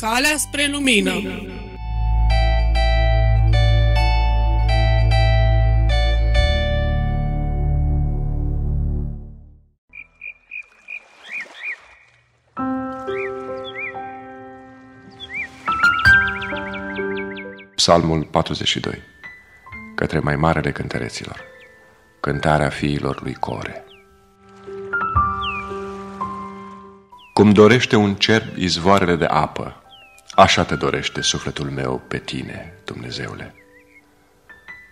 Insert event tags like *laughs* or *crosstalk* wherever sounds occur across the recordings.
Calea spre lumină. Psalmul 42 Către mai marele cântăreților. Cântarea fiilor lui Core. Cum dorește un cerb izvoarele de apă, așa te dorește sufletul meu pe tine, Dumnezeule.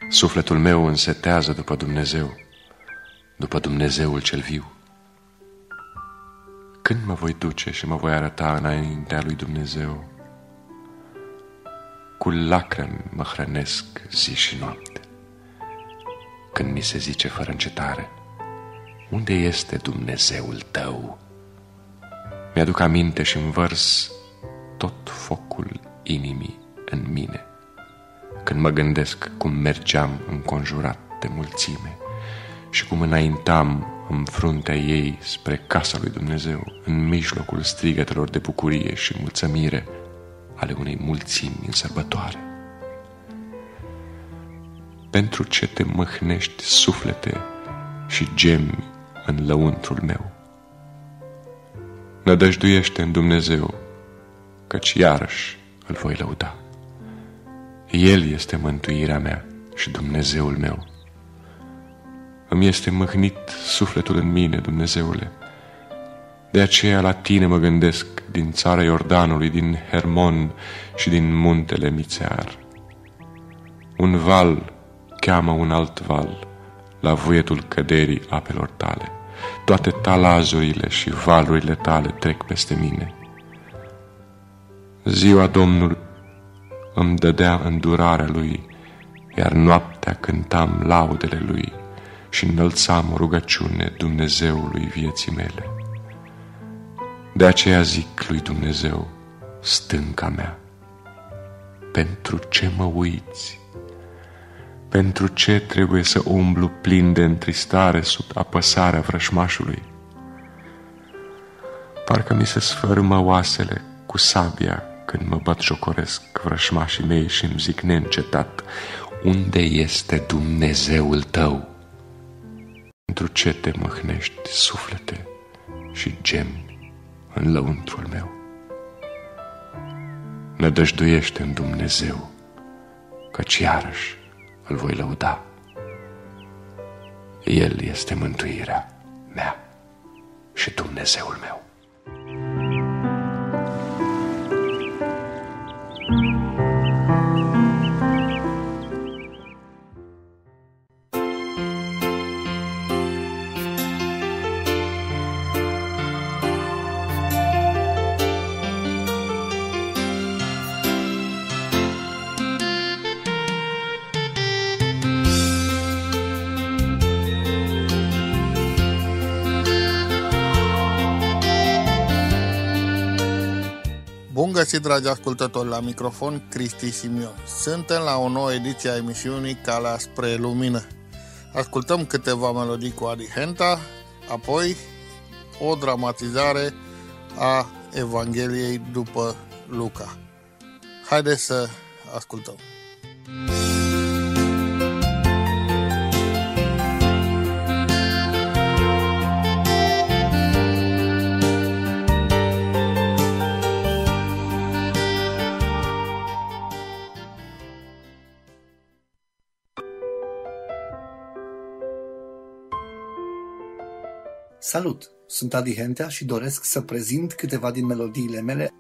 Sufletul meu însetează după Dumnezeu, după Dumnezeul cel viu. Când mă voi duce și mă voi arăta înaintea lui Dumnezeu? Cu lacrimi mă hrănesc zi și noapte. Când mi se zice fără încetare, unde este Dumnezeul tău? Mi-aduc aminte și învărs tot focul inimii în mine. Când mă gândesc cum mergeam înconjurat de mulțime și cum înaintam în fruntea ei spre casa lui Dumnezeu, în mijlocul strigătelor de bucurie și mulțămire ale unei mulțimi în sărbătoare. Pentru ce te măhnești suflete și gemi în lăuntrul meu? Nădăjduiește în Dumnezeu, căci iarăși îl voi lăuda. El este mântuirea mea și Dumnezeul meu. Îmi este mâhnit sufletul în mine, Dumnezeule. De aceea la tine mă gândesc din țara Iordanului, din Hermon și din muntele Mițear. Un val cheamă un alt val la vuietul căderii apelor tale toate talazurile și valurile tale trec peste mine. Ziua Domnului îmi dădea îndurarea lui, iar noaptea cântam laudele lui și înălțam o rugăciune Dumnezeului vieții mele. De aceea zic lui Dumnezeu, stânca mea, pentru ce mă uiți? Pentru ce trebuie să umblu plin de întristare sub apăsarea vrășmașului? Parcă mi se sfărâmă oasele cu sabia când mă bat jocoresc vrășmașii mei și îmi zic neîncetat, unde este Dumnezeul tău? Pentru ce te măhnești suflete și gemi în lăuntrul meu? Nădăjduiește în Dumnezeu, căci iarăși îl voi lăuda. El este mântuirea mea și Dumnezeul meu. Găsit, dragi ascultători, la microfon Cristi Simion. Suntem la o nouă ediție a emisiunii Calea spre Lumină. Ascultăm câteva melodii cu Adi Henta, apoi o dramatizare a Evangheliei după Luca. Haideți să ascultăm. Muzica Salut! Sunt Adi Hentea și doresc să prezint câteva din melodiile mele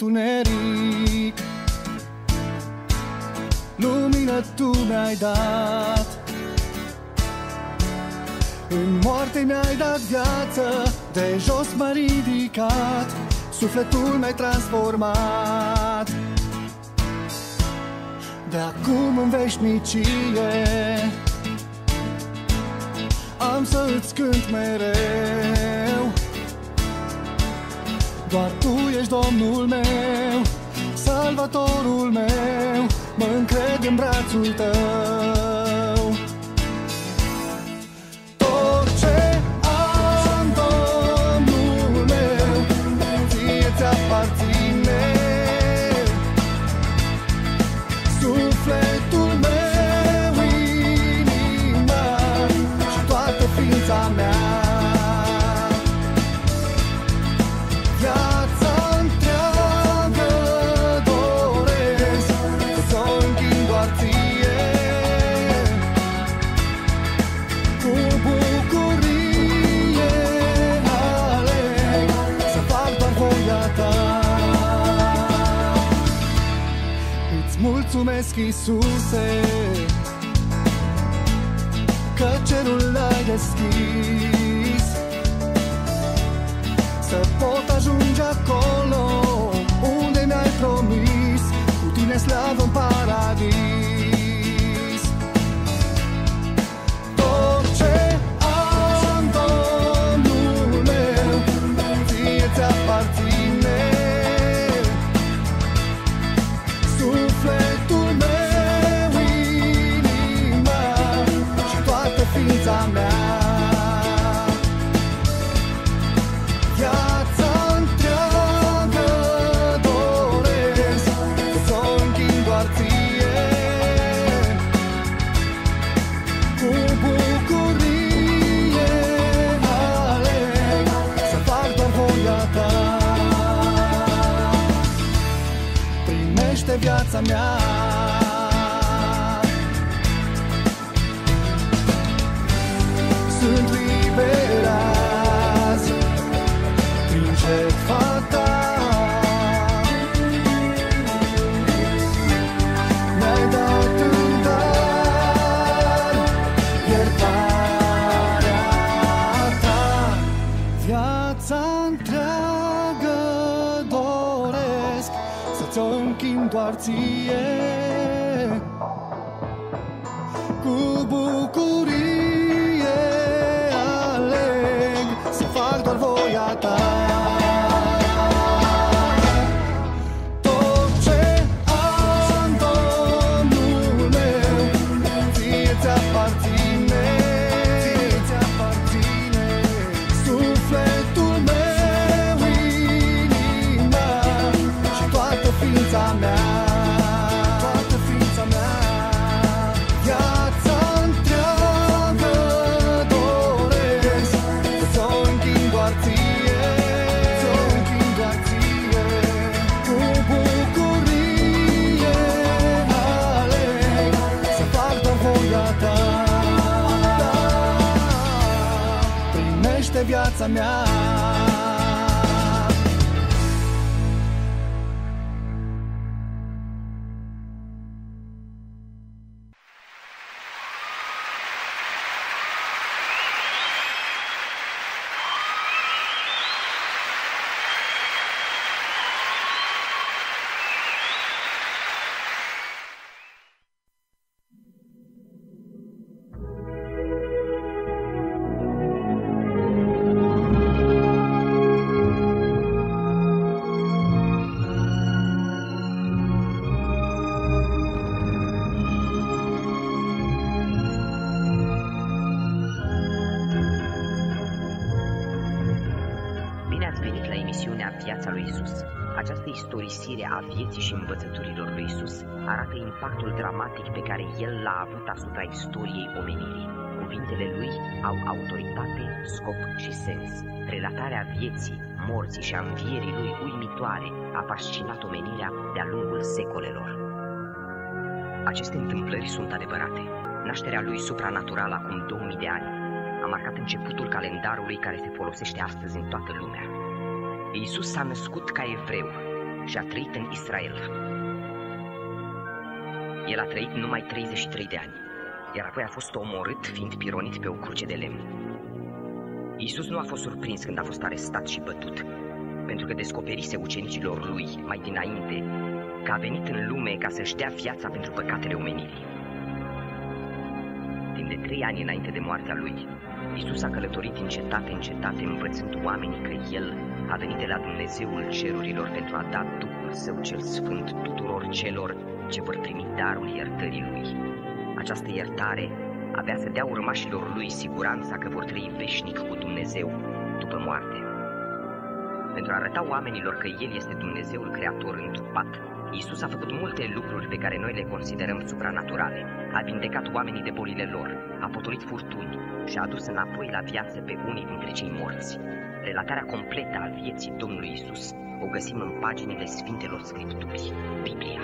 întuneric. Lumină tu mi-ai dat. În moarte mi-ai dat viață De jos m-a ridicat Sufletul mi-ai transformat. De acum în veșnicie Am să-ți cânt mereu. ești Domnul meu, Salvatorul meu, mă încred în brațul tău. Asupra istoriei omenirii. Cuvintele lui au autoritate, scop și sens. Relatarea vieții, morții și a învierii lui uimitoare a fascinat omenirea de-a lungul secolelor. Aceste întâmplări sunt adevărate. Nașterea lui supranaturală acum 2000 de ani a marcat începutul calendarului care se folosește astăzi în toată lumea. Iisus s-a născut ca evreu și a trăit în Israel, el a trăit numai 33 de ani, iar apoi a fost omorât fiind pironit pe o cruce de lemn. Iisus nu a fost surprins când a fost arestat și bătut, pentru că descoperise ucenicilor lui mai dinainte că a venit în lume ca să-și dea viața pentru păcatele omenirii. Timp de trei ani înainte de moartea lui, Iisus a călătorit din cetate în cetate învățând oamenii că El a venit de la Dumnezeul cerurilor pentru a da Duhul Său cel Sfânt tuturor celor ce vor primi darul iertării lui. Această iertare avea să dea urmașilor lui siguranța că vor trăi veșnic cu Dumnezeu după moarte. Pentru a arăta oamenilor că El este Dumnezeul Creator întrupat, Iisus a făcut multe lucruri pe care noi le considerăm supranaturale. A vindecat oamenii de bolile lor, a potolit furtuni și a adus înapoi la viață pe unii dintre cei morți. Relatarea completă a vieții Domnului Isus o găsim în paginile Sfintelor Scripturi, Biblia.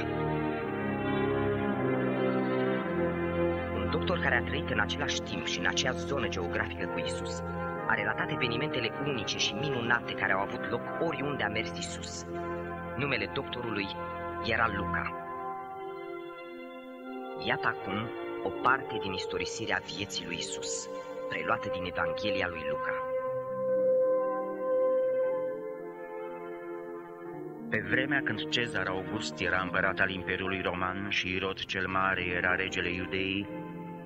Doctor care a trăit în același timp și în aceeași zonă geografică cu Isus, a relatat evenimentele unice și minunate care au avut loc oriunde a mers Isus. Numele doctorului era Luca. Iată acum o parte din istorisirea vieții lui Isus, preluată din Evanghelia lui Luca. Pe vremea când Cezar August era împărat al Imperiului Roman și Irod cel Mare era regele Iudeii,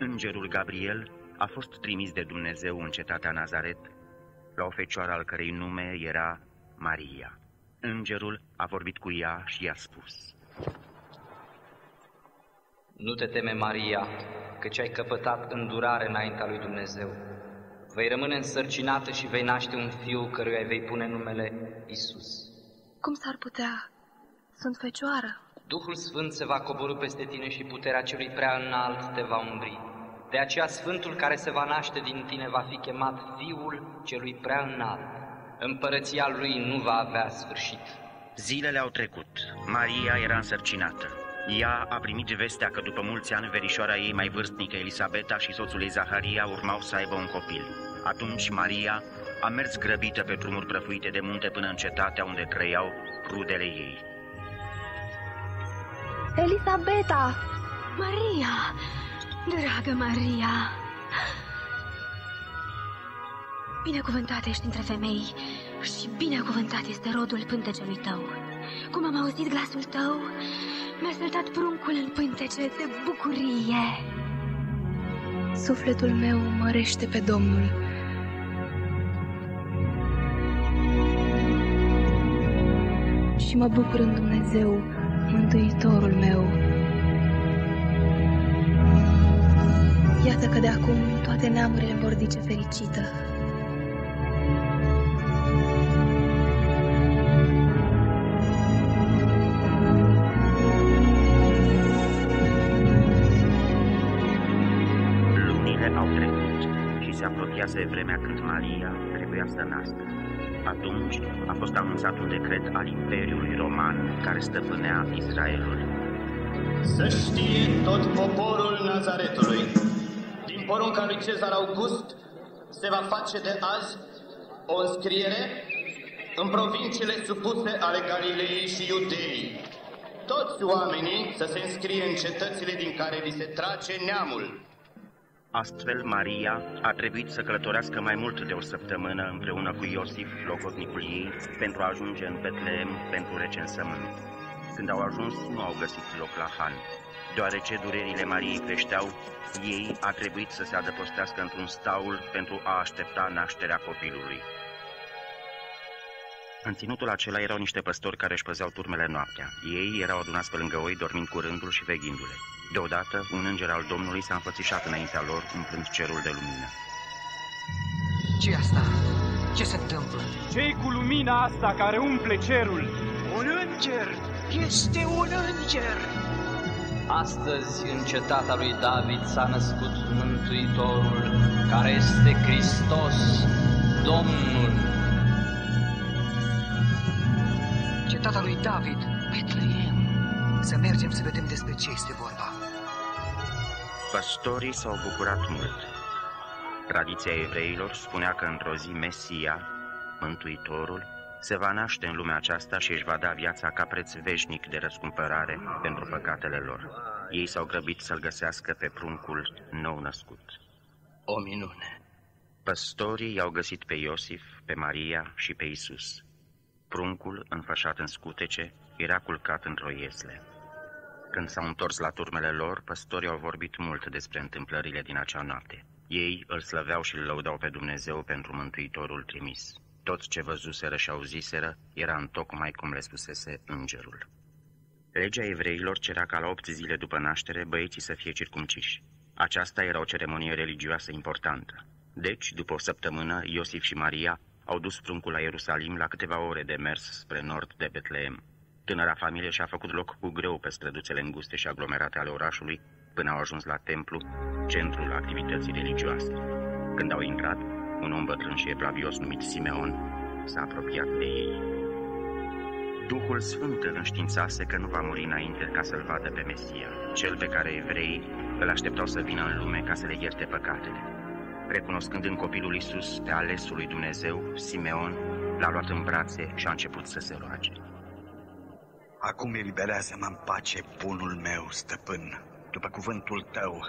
Îngerul Gabriel a fost trimis de Dumnezeu în cetatea Nazaret, la o fecioară al cărei nume era Maria. Îngerul a vorbit cu ea și i-a spus, Nu te teme, Maria, căci ai căpătat îndurare înaintea lui Dumnezeu. Vei rămâne însărcinată și vei naște un fiu căruia vei pune numele Isus. Cum s-ar putea? Sunt fecioară. Duhul Sfânt se va coborâ peste tine și puterea celui prea înalt te va umbri. De aceea Sfântul care se va naște din tine va fi chemat Fiul celui prea înalt. Împărăția lui nu va avea sfârșit. Zilele au trecut. Maria era însărcinată. Ea a primit vestea că după mulți ani verișoara ei mai vârstnică Elisabeta și soțul ei Zaharia urmau să aibă un copil. Atunci Maria a mers grăbită pe drumuri prăfuite de munte până în cetatea unde trăiau rudele ei. Elisabeta! Maria! Dragă Maria! Binecuvântată ești între femei și binecuvântat este rodul pântecelui tău. Cum am auzit glasul tău, mi-a săltat pruncul în pântece de bucurie. Sufletul meu mărește pe Domnul. Și mă bucur în Dumnezeu, Mântuitorul meu. Iată că de acum toate neamurile vor zice fericită. Lunile au trecut și se apropiase vremea când Maria trebuia să nască. Atunci a fost anunțat un decret al Imperiului Roman care stăpânea Israelul. Să știe tot poporul Nazaretului porunca lui Cezar August se va face de azi O înscriere în provinciile supuse ale Galilei și Iudeii. Toți oamenii să se înscrie în cetățile din care li se trage neamul. Astfel, Maria a trebuit să călătorească mai mult de o săptămână împreună cu Iosif, logodnicul ei, pentru a ajunge în Betleem pentru recensământ. Când au ajuns, nu au găsit loc la Han. Deoarece durerile Mariei creșteau, ei a trebuit să se adăpostească într-un staul pentru a aștepta nașterea copilului. În ținutul acela erau niște păstori care își păzeau turmele noaptea. Ei erau adunați pe lângă oi, dormind cu rândul și veghindu-le. Deodată, un înger al Domnului s-a înfățișat înaintea lor, umplând cerul de lumină. ce asta? Ce se întâmplă? ce cu lumina asta care umple cerul? Un înger! Este un înger! Astăzi, în cetatea lui David, s-a născut Mântuitorul, care este Hristos, Domnul. Cetatea lui David, Betleem. Să mergem să vedem despre ce este vorba. Păstorii s-au bucurat mult. Tradiția evreilor spunea că într-o zi Mesia, Mântuitorul, se va naște în lumea aceasta și își va da viața ca preț veșnic de răscumpărare pentru păcatele lor. Ei s-au grăbit să-l găsească pe pruncul nou născut. O minune! Păstorii i-au găsit pe Iosif, pe Maria și pe Isus. Pruncul, înfășat în scutece, era culcat într-o iesle. Când s-au întors la turmele lor, păstorii au vorbit mult despre întâmplările din acea noapte. Ei îl slăveau și îl lăudau pe Dumnezeu pentru Mântuitorul trimis. Tot ce văzuseră și auziseră era în tocmai cum le spusese îngerul. Legea evreilor cerea ca la opt zile după naștere băieții să fie circumciși. Aceasta era o ceremonie religioasă importantă. Deci, după o săptămână, Iosif și Maria au dus pruncul la Ierusalim la câteva ore de mers spre nord de Betleem. Tânăra familie și-a făcut loc cu greu pe străduțele înguste și aglomerate ale orașului până au ajuns la templu, centrul activității religioase. Când au intrat, un om bătrân și evlavios numit Simeon s-a apropiat de ei. Duhul Sfânt îl înștiințase că nu va muri înainte ca să-l vadă pe Mesia, cel pe care evreii îl așteptau să vină în lume ca să le ierte păcatele. Recunoscând în copilul Isus pe alesul lui Dumnezeu, Simeon l-a luat în brațe și a început să se roage. Acum eliberează-mă în pace, bunul meu, stăpân, după cuvântul tău,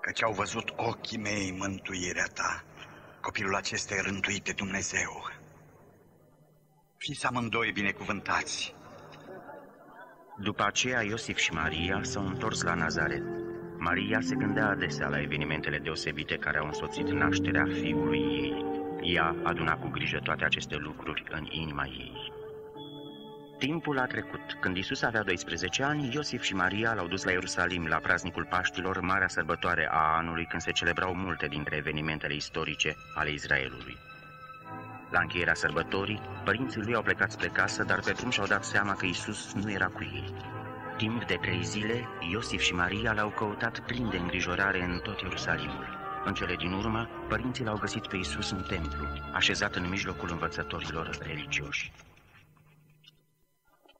căci au văzut ochii mei mântuirea ta. Copilul acesta e rântuit de Dumnezeu. Fiți amândoi binecuvântați. După aceea, Iosif și Maria s-au întors la Nazaret. Maria se gândea adesea la evenimentele deosebite care au însoțit nașterea fiului ei. Ea aduna cu grijă toate aceste lucruri în inima ei. Timpul a trecut. Când Isus avea 12 ani, Iosif și Maria l-au dus la Ierusalim la praznicul Paștilor, marea sărbătoare a anului când se celebrau multe dintre evenimentele istorice ale Israelului. La încheierea sărbătorii, părinții lui au plecat spre casă, dar pe drum și-au dat seama că Isus nu era cu ei. Timp de trei zile, Iosif și Maria l-au căutat plin de îngrijorare în tot Ierusalimul. În cele din urmă, părinții l-au găsit pe Isus în templu, așezat în mijlocul învățătorilor religioși.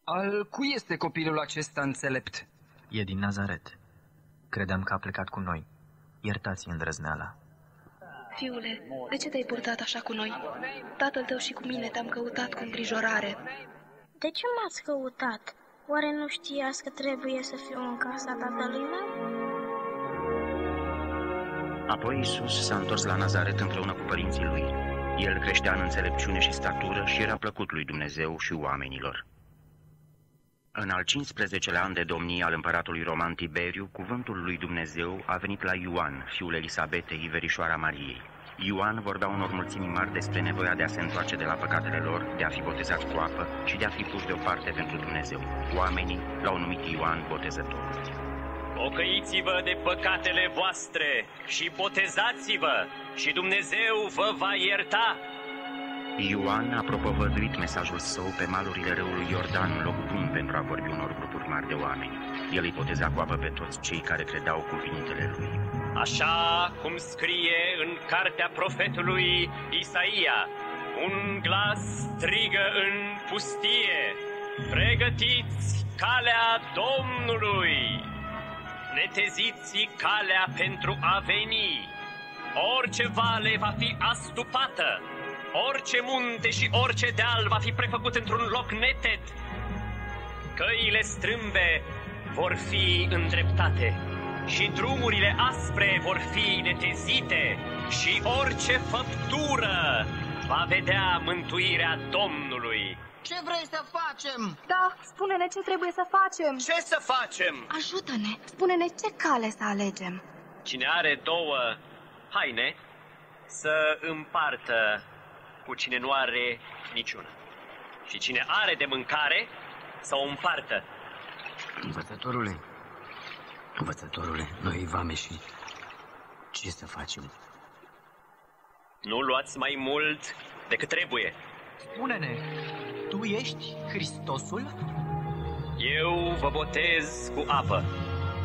Al cui este copilul acesta înțelept? E din Nazaret. Credeam că a plecat cu noi. Iertați îndrăzneala. Fiule, de ce te-ai purtat așa cu noi? Tatăl tău și cu mine te-am căutat cu îngrijorare. De ce m-ați căutat? Oare nu știați că trebuie să fiu în casa tatălui meu? Apoi Isus s-a întors la Nazaret împreună cu părinții lui. El creștea în înțelepciune și statură și era plăcut lui Dumnezeu și oamenilor. În al 15-lea an de domnie al împăratului roman Tiberiu, cuvântul lui Dumnezeu a venit la Ioan, fiul Elisabetei, verișoara Mariei. Ioan vorbea unor mulțimi mari despre nevoia de a se întoarce de la păcatele lor, de a fi botezat cu apă și de a fi pus deoparte pentru Dumnezeu. Oamenii l-au numit Ioan Botezătorul. Pocăiți-vă de păcatele voastre și botezați-vă și Dumnezeu vă va ierta. Ioan a propovăduit mesajul său pe malurile râului Iordan, un loc bun pentru a vorbi unor grupuri mari de oameni. El îi boteza cu apă pe toți cei care credeau cuvintele lui. Așa cum scrie în cartea profetului Isaia, un glas strigă în pustie, pregătiți calea Domnului, neteziți calea pentru a veni. Orice vale va fi astupată, orice munte și orice deal va fi prefăcut într-un loc neted. Căile strâmbe vor fi îndreptate și drumurile aspre vor fi netezite și orice făptură va vedea mântuirea Domnului. Ce vrei să facem? Da, spune-ne ce trebuie să facem. Ce să facem? Ajută-ne, spune-ne ce cale să alegem. Cine are două haine, să împartă cu cine nu are niciuna. Și cine are de mâncare, să o împartă. Învățătorule, învățătorule, noi vame și ce să facem? Nu luați mai mult decât trebuie. Spune-ne, tu ești Hristosul? Eu vă botez cu apă,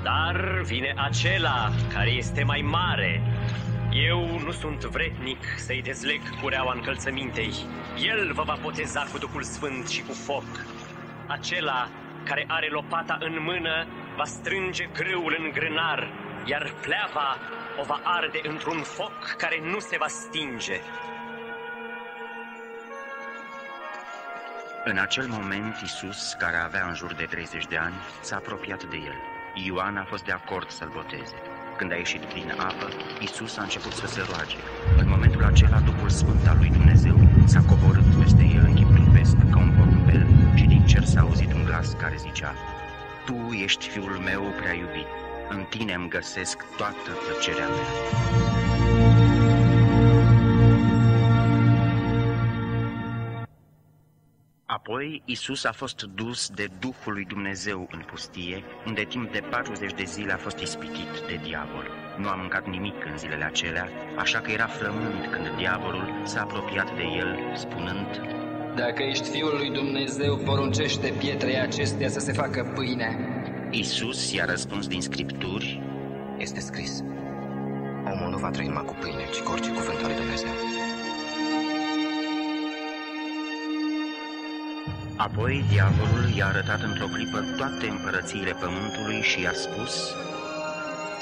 dar vine acela care este mai mare. Eu nu sunt vretnic să-i dezleg cureaua încălțămintei. El vă va boteza cu Duhul Sfânt și cu foc. Acela care are lopata în mână va strânge grâul în grânar, iar pleava o va arde într-un foc care nu se va stinge. În acel moment, Isus, care avea în jur de 30 de ani, s-a apropiat de el. Ioan a fost de acord să-l boteze. Când a ieșit din apă, Isus a început să se roage. În momentul acela, Duhul Sfânt al lui Dumnezeu s-a coborât peste el în chip trupesc ca un porumbel și din cer s-a auzit un glas care zicea Tu ești Fiul meu prea iubit, în tine îmi găsesc toată plăcerea mea. Apoi Isus a fost dus de Duhul lui Dumnezeu în pustie, unde timp de 40 de zile a fost ispitit de diavol. Nu a mâncat nimic în zilele acelea, așa că era flămând când diavolul s-a apropiat de el, spunând, Dacă ești Fiul lui Dumnezeu, poruncește pietrei acestea să se facă pâine. Isus i-a răspuns din Scripturi, Este scris, omul nu va trăi numai cu pâine, ci cu orice cuvânt al lui Dumnezeu. Apoi diavolul i-a arătat într-o clipă toate împărățiile pământului și i-a spus,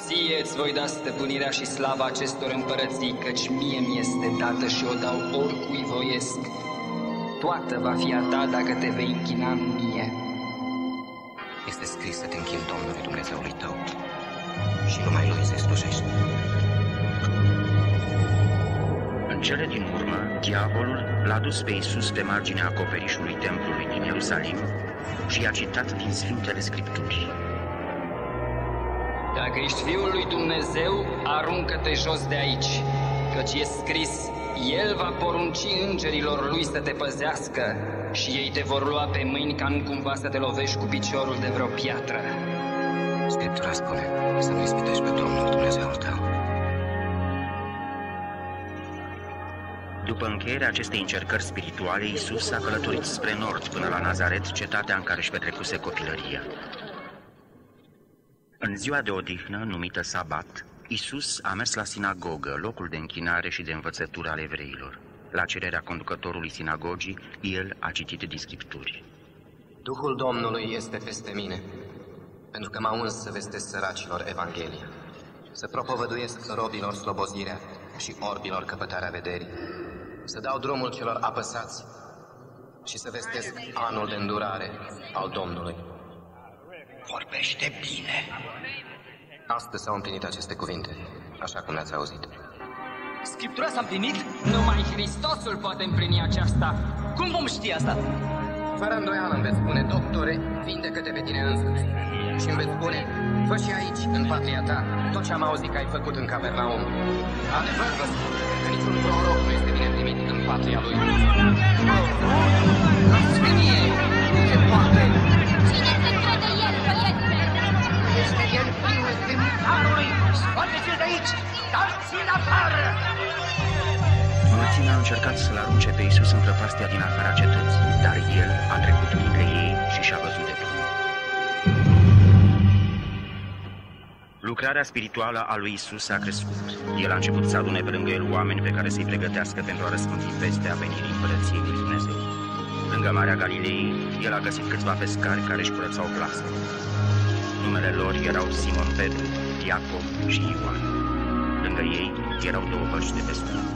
Ție îți voi da stăpânirea și slava acestor împărății, căci mie mi este dată și o dau oricui voiesc. Toată va fi a ta dacă te vei închina mie. Este scris să te închini Domnului Dumnezeului tău și numai Lui să-i slujești. În cele din urmă, diavolul l-a dus pe Isus pe marginea acoperișului templului din Ierusalim și i-a citat din Sfintele Scripturi. Dacă ești Fiul lui Dumnezeu, aruncă-te jos de aici, căci e scris, El va porunci îngerilor Lui să te păzească și ei te vor lua pe mâini ca nu cumva să te lovești cu piciorul de vreo piatră. Scriptura spune să nu ispitești pe Domnul Dumnezeul tău. După încheierea acestei încercări spirituale, Isus a călătorit spre nord până la Nazaret, cetatea în care își petrecuse copilăria. În ziua de odihnă, numită Sabat, Isus a mers la sinagogă, locul de închinare și de învățătură al evreilor. La cererea conducătorului sinagogii, el a citit din Scripturi. Duhul Domnului este peste mine, pentru că m-a uns să vestesc săracilor Evanghelia, să propovăduiesc robilor slobozirea și orbilor căpătarea vederii, să dau drumul celor apăsați și să vestesc anul de îndurare al Domnului. Vorbește bine. Astăzi s-au împlinit aceste cuvinte, așa cum le-ați auzit. Scriptura s-a împlinit? Numai Hristosul poate împlini aceasta. Cum vom ști asta? Fără îndoială îmi veți spune, doctore, vindecă-te pe tine însuți. Și îmi veți spune, fă și aici, în patria ta, tot ce am auzit că ai făcut în Capernaum. Adevăr vă spun că niciun proroc nu este bine primit în patria lui. Lăsați-mi mie! Nu se poate! Cine se trimitarului! Scoateți-l de aici! Dați-l afară! Mulțimea au încercat să-l arunce pe Isus în prăpastia din afara cetății, dar el a trecut printre ei și și-a văzut de drum. Lucrarea spirituală a lui Isus a crescut. El a început să adune pe lângă el oameni pe care să-i pregătească pentru a răspândi vestea venirii împărăției lui Dumnezeu. Lângă Marea Galilei, el a găsit câțiva pescari care își curățau plasa. Numele lor erau Simon Petru, Iacov și Ioan. Lângă ei erau două bărci de pescuit.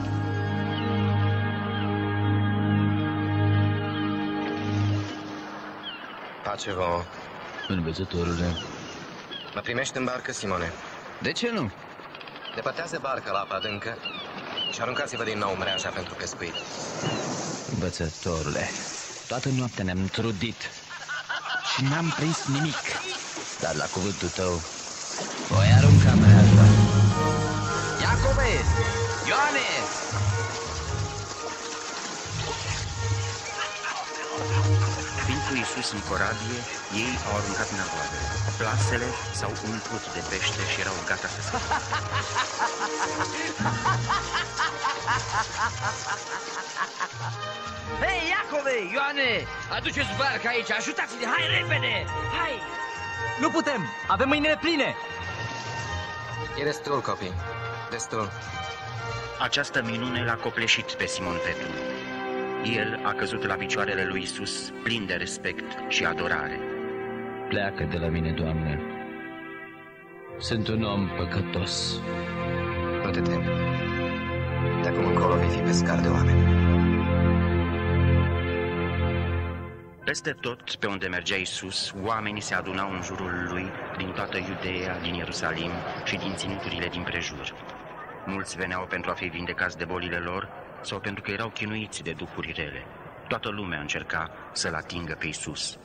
Pace vouă. Învățătorule. Mă primești în barcă, Simone? De ce nu? Depătează barca la apă adâncă și aruncați-vă din nou mreaja pentru pescuit. Învățătorule, toată noaptea ne-am trudit și n-am prins nimic. Dar la cuvântul tău, voi arunca mreaja. Iacobe! Ioane! Fiind cu Iisus în corabie, ei au aruncat navoare. Plasele s-au umplut de pește și erau gata să se Hei, Iacove, Ioane, aduceți barca aici, ajutați-ne, hai repede, hai! Nu putem, avem mâinile pline. E destul, copii. Destul. Această minune l-a copleșit pe Simon Petru. El a căzut la picioarele lui Isus, plin de respect și adorare. Pleacă de la mine, Doamne. Sunt un om păcătos. Nu te teme. De acum încolo vei fi pescar de oameni. Peste tot pe unde mergea Isus, oamenii se adunau în jurul lui din toată Iudeea, din Ierusalim și din ținuturile din prejur. Mulți veneau pentru a fi vindecați de bolile lor sau pentru că erau chinuiți de duhuri rele. Toată lumea încerca să-l atingă pe Isus.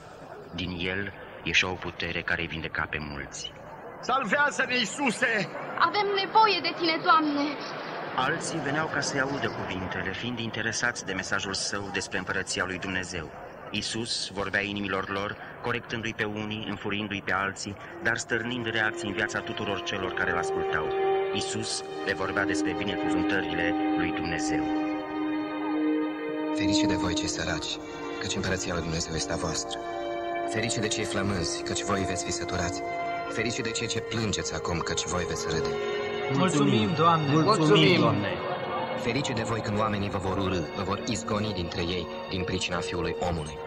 Din el ieșea o putere care îi vindeca pe mulți. Salvează-ne, Iisuse! Avem nevoie de tine, Doamne! Alții veneau ca să-i audă cuvintele, fiind interesați de mesajul său despre împărăția lui Dumnezeu. Isus vorbea inimilor lor, corectându-i pe unii, înfuriindu-i pe alții, dar stârnind reacții în viața tuturor celor care îl ascultau. Isus le vorbea despre binecuvântările lui Dumnezeu. Ferice de voi cei săraci, căci împărăția lui Dumnezeu este a voastră. Ferice de cei flămânzi, căci voi veți fi săturați. Ferice de cei ce plângeți acum, căci voi veți râde. Mulțumim, Doamne! Mulțumim, Doamne! Ferice de voi când oamenii vă vor urâ, vă vor izgoni dintre ei din pricina Fiului Omului.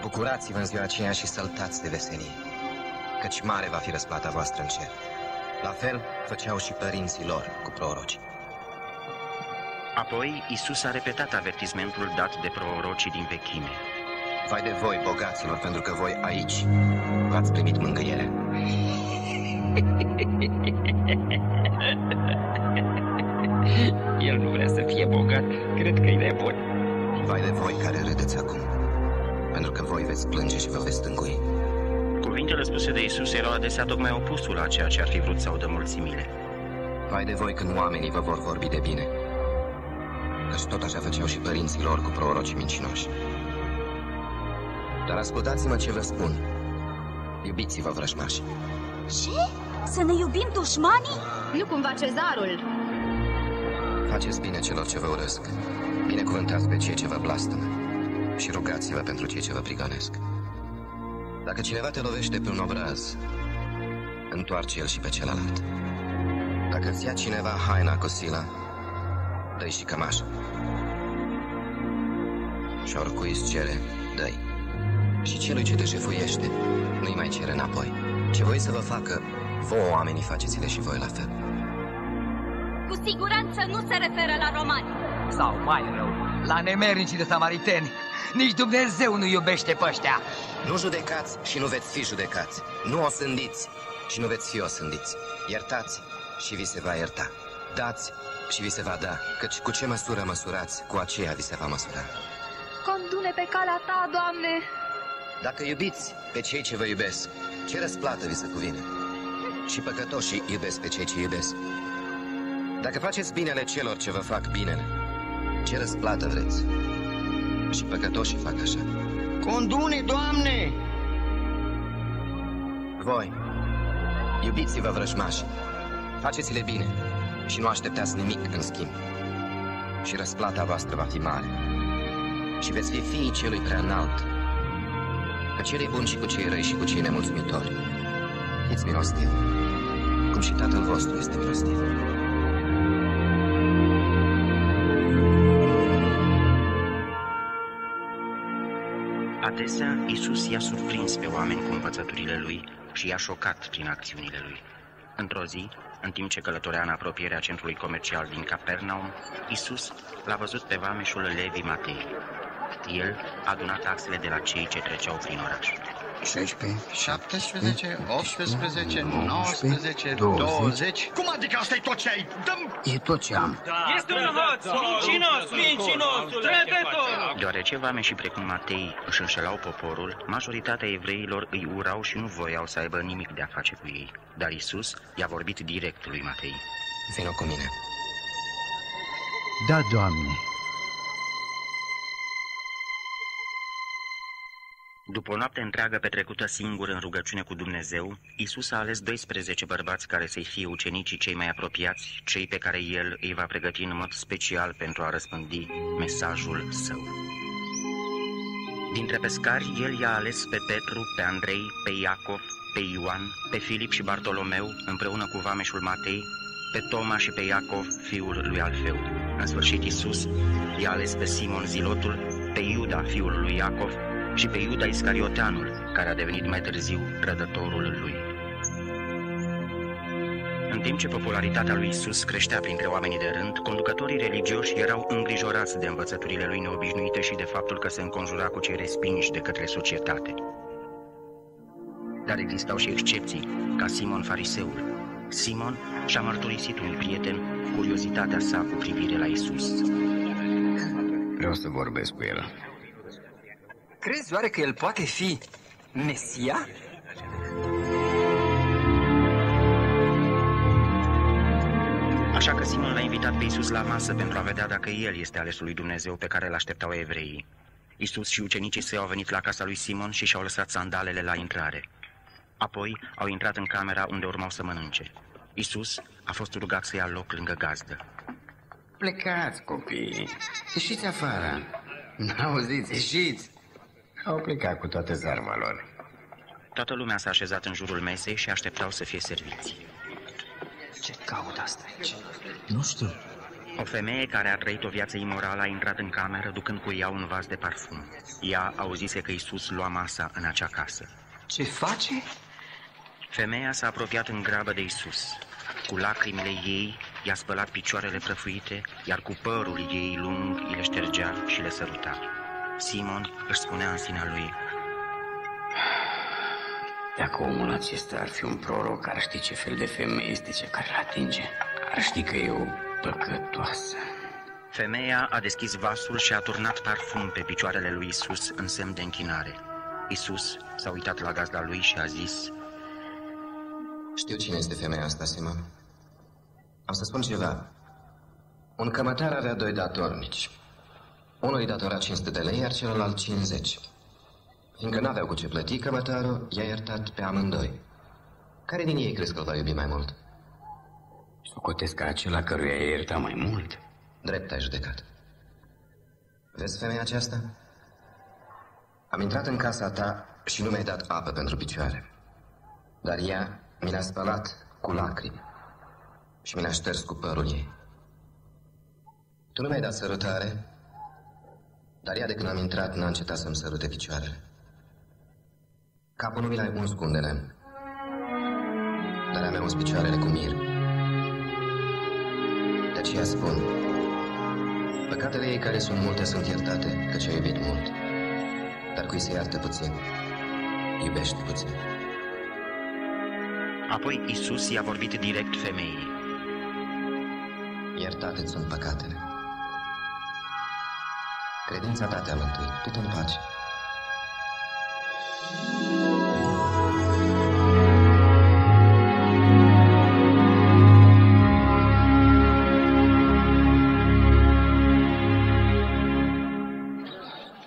Bucurați-vă în ziua aceea și săltați de veselie, căci mare va fi răsplata voastră în cer. La fel făceau și părinții lor cu proroci. Apoi, Isus a repetat avertismentul dat de prorocii din vechime. Vai de voi, bogaților, pentru că voi aici v-ați primit mângâierea. *laughs* El nu vrea să fie bogat, cred că e nebun. Vai de voi care râdeți acum, pentru că voi veți plânge și vă veți stângui. Cuvintele spuse de Isus erau adesea tocmai opusul la ceea ce ar fi vrut să audă mulțimile. Vai de voi când oamenii vă vor vorbi de bine, căci tot așa făceau și părinții lor cu prorocii mincinoși. Dar ascultați-mă ce vă spun. Iubiți-vă vrăjmași. Ce? Să ne iubim dușmanii? Nu cumva cezarul. Faceți bine celor ce vă urăsc. Binecuvântați pe cei ce vă blastămă. Și rugați-vă pentru cei ce vă prigonesc. Dacă cineva te lovește pe un obraz, întoarce el și pe celălalt. Dacă îți ia cineva haina cu sila, dă și cămașa. Și oricui îți cere, dă Și celui ce te jefuiește, nu-i mai cere înapoi. Ce voi să vă facă, vouă oamenii faceți-le și voi la fel. Cu siguranță nu se referă la romani. Sau mai rău, la nemernicii de samariteni. Nici Dumnezeu nu iubește pe ăștia. Nu judecați și nu veți fi judecați. Nu osândiți și nu veți fi osândiți. Iertați și vi se va ierta. Dați și vi se va da, căci cu ce măsură măsurați, cu aceea vi se va măsura. Condune pe calea ta, Doamne! Dacă iubiți pe cei ce vă iubesc, ce răsplată vi se cuvine? Și păcătoșii iubesc pe cei ce iubesc. Dacă faceți binele celor ce vă fac binele, ce răsplată vreți? Și păcătoșii fac așa. Condune, Doamne! Voi, iubiți-vă vrăjmași, faceți-le bine și nu așteptați nimic în schimb. Și răsplata voastră va fi mare. Și veți fi fiii celui prea înalt. Că cei buni și cu cei răi și cu cei nemulțumitori. Fiți milostivi, cum și Tatăl vostru este milostiv. Adesea, Isus i-a surprins pe oameni cu învățăturile lui și i-a șocat prin acțiunile lui. Într-o zi, În timp ce călătorea în apropierea centrului comercial din Capernaum, Isus l-a văzut pe vameșul Levi Matei. El a adunat taxele de la cei ce treceau prin oraș. 16, 17, 18, 19, 20. 20. Cum adică asta e tot ce ai? Dăm... E tot ce am. Este un hoț, mincinos, mincinos, trădător! Deoarece vameșii precum Matei își înșelau poporul, majoritatea evreilor îi urau și nu voiau să aibă nimic de a face cu ei. Dar Isus i-a vorbit direct lui Matei. Vino cu mine. Da, Doamne. După o noapte întreagă petrecută singur în rugăciune cu Dumnezeu, Isus a ales 12 bărbați care să-i fie ucenicii cei mai apropiați, cei pe care El îi va pregăti în mod special pentru a răspândi mesajul său. Dintre pescari, El i-a ales pe Petru, pe Andrei, pe Iacov, pe Ioan, pe Filip și Bartolomeu, împreună cu vameșul Matei, pe Toma și pe Iacov, fiul lui Alfeu. În sfârșit, Isus i-a ales pe Simon Zilotul, pe Iuda, fiul lui Iacov, și pe Iuda Iscarioteanul, care a devenit mai târziu trădătorul lui. În timp ce popularitatea lui Isus creștea printre oamenii de rând, conducătorii religioși erau îngrijorați de învățăturile lui neobișnuite și de faptul că se înconjura cu cei respinși de către societate. Dar existau și excepții, ca Simon Fariseul. Simon și-a mărturisit unui prieten curiozitatea sa cu privire la Isus. Vreau să vorbesc cu el. Crezi oare că el poate fi Mesia? Așa că Simon l-a invitat pe Isus la masă pentru a vedea dacă el este alesul lui Dumnezeu pe care îl așteptau evreii. Isus și ucenicii săi au venit la casa lui Simon și și-au lăsat sandalele la intrare. Apoi au intrat în camera unde urmau să mănânce. Isus a fost rugat să ia loc lângă gazdă. Plecați, copii. Ieșiți afară. N-auziți, ieșiți. Au plecat cu toată zarma lor. Toată lumea s-a așezat în jurul mesei și așteptau să fie serviți. Ce caut asta aici? Nu știu. O femeie care a trăit o viață imorală a intrat în cameră ducând cu ea un vas de parfum. Ea auzise că Isus lua masa în acea casă. Ce face? Femeia s-a apropiat în grabă de Isus. Cu lacrimile ei i-a spălat picioarele prăfuite, iar cu părul ei lung îi le ștergea și le săruta. Simon își spunea în sinea lui, Dacă omul acesta ar fi un proroc, ar ști ce fel de femeie este cea care îl atinge. Ar ști că e o păcătoasă. Femeia a deschis vasul și a turnat parfum pe picioarele lui Isus în semn de închinare. Isus s-a uitat la gazda lui și a zis, Știu cine este femeia asta, Simon. Am să spun ceva. Un cămătar avea doi datornici. Unul îi datora 500 de lei, iar celălalt 50. Fiindcă n-aveau cu ce plăti, cămătarul i-a iertat pe amândoi. Care din ei crezi că îl va iubi mai mult? Socotesc că acela căruia i-a iertat mai mult. Drept ai judecat. Vezi femeia aceasta? Am intrat în casa ta și nu mi-ai dat apă pentru picioare. Dar ea mi l-a spălat cu lacrimi și mi l-a șters cu părul ei. Tu nu mi-ai dat sărutare, dar ea de când am intrat n-a încetat să-mi sărute picioarele. Capul nu mi l-ai uns cu un de lemn, dar am uns picioarele cu mir. De aceea spun, păcatele ei care sunt multe sunt iertate, căci a iubit mult. Dar cui se iartă puțin, iubește puțin. Apoi Isus i-a vorbit direct femeii. Iertate sunt păcatele. Credința ta te-a mântuit. Du-te în pace.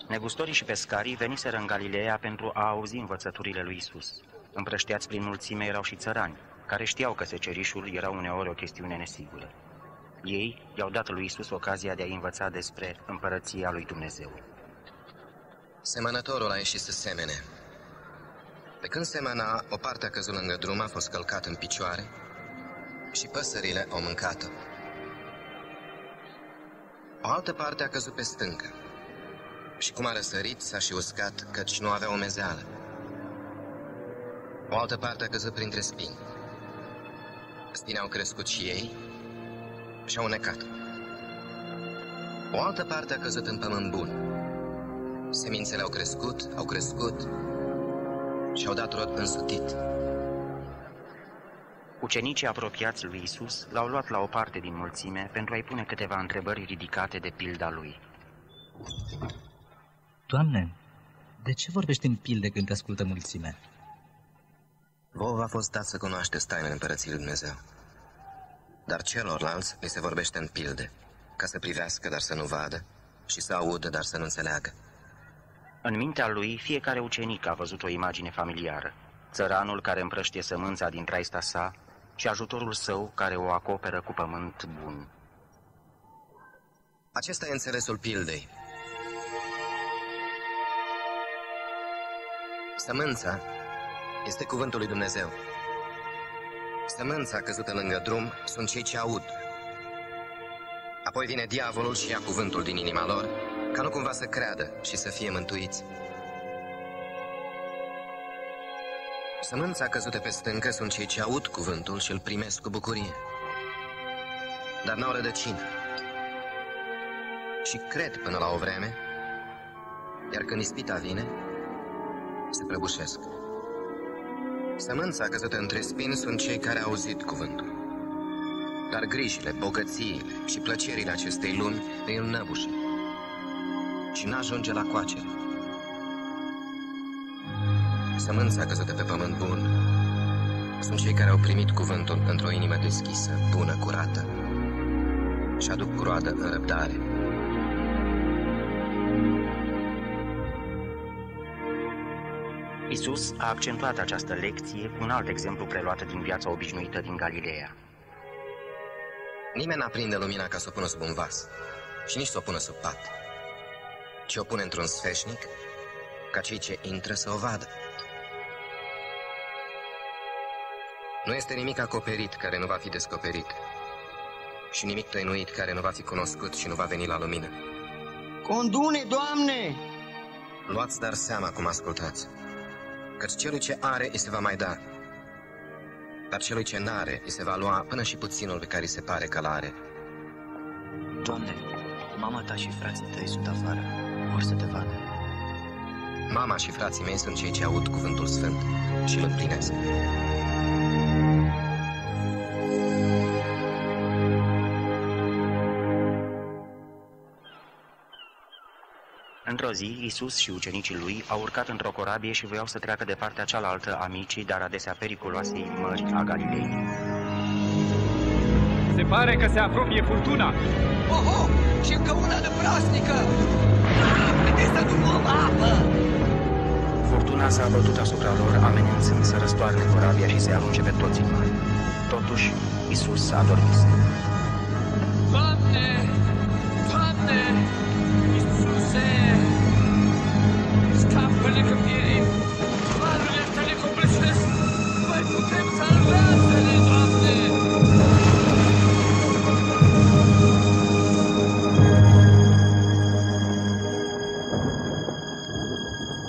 Negustorii și pescarii veniseră în Galileea pentru a auzi învățăturile lui Isus. Împrășteați prin mulțime erau și țărani, care știau că secerișul era uneori o chestiune nesigură. Ei i-au dat lui Isus ocazia de a învăța despre împărăția lui Dumnezeu. Semănătorul a ieșit să semene. Pe când semăna, o parte a căzut lângă drum, a fost călcat în picioare și păsările au mâncat-o. O altă parte a căzut pe stâncă și cum a răsărit, s-a și uscat, căci nu avea o mezeală. O altă parte a căzut printre spini. Spine au crescut și ei și au necat. O altă parte a căzut în pământ bun. Semințele au crescut, au crescut și au dat rod însutit. Ucenicii apropiați lui Isus l-au luat la o parte din mulțime pentru a-i pune câteva întrebări ridicate de pilda lui. Doamne, de ce vorbești în pilde când te ascultă mulțimea? Vouă v-a fost dat să cunoașteți tainele Împărăției Lui Dumnezeu. Dar celorlalți li se vorbește în pilde, ca să privească, dar să nu vadă, și să audă, dar să nu înțeleagă. În mintea lui, fiecare ucenic a văzut o imagine familiară. Țăranul care împrăștie sămânța din traista sa și ajutorul său care o acoperă cu pământ bun. Acesta e înțelesul pildei. Sămânța este cuvântul lui Dumnezeu. Sămânța căzută lângă drum sunt cei ce aud. Apoi vine diavolul și ia cuvântul din inima lor, ca nu cumva să creadă și să fie mântuiți. Sămânța căzută pe stâncă sunt cei ce aud cuvântul și îl primesc cu bucurie. Dar n-au rădăcină. Și cred până la o vreme, iar când ispita vine, se prăbușesc. Sămânța căzută între spini sunt cei care au auzit cuvântul. Dar grijile, bogățiile și plăcerile acestei lumi îi înnăbușe și n-ajunge la coacere. Sămânța căzută pe pământ bun sunt cei care au primit cuvântul într-o inimă deschisă, bună, curată și aduc roadă în răbdare. Isus a accentuat această lecție cu un alt exemplu preluat din viața obișnuită din Galileea. Nimeni n-aprinde lumina ca să o pună sub un vas și nici să o pună sub pat, ci o pune într-un sfeșnic ca cei ce intră să o vadă. Nu este nimic acoperit care nu va fi descoperit și nimic tăinuit care nu va fi cunoscut și nu va veni la lumină. Condune, Doamne! Luați dar seama cum ascultați, căci celui ce are îi se va mai da, dar celui ce n-are îi se va lua până și puținul pe care îi se pare că l-are. Doamne, mama ta și frații tăi sunt afară, vor să te vadă. Mama și frații mei sunt cei ce aud cuvântul sfânt și îl împlinesc. Într-o zi, Isus și ucenicii lui au urcat într-o corabie și voiau să treacă de partea cealaltă a micii, dar adesea periculoasei mări a Galilei. Se pare că se apropie furtuna. Oho, și încă una de plasnică! Haideți să nu luăm apă! Furtuna s-a abătut asupra lor, amenințând să răstoarne corabia și să-i arunce pe toți în mare. Totuși, Isus a dormit. Doamne! Doamne!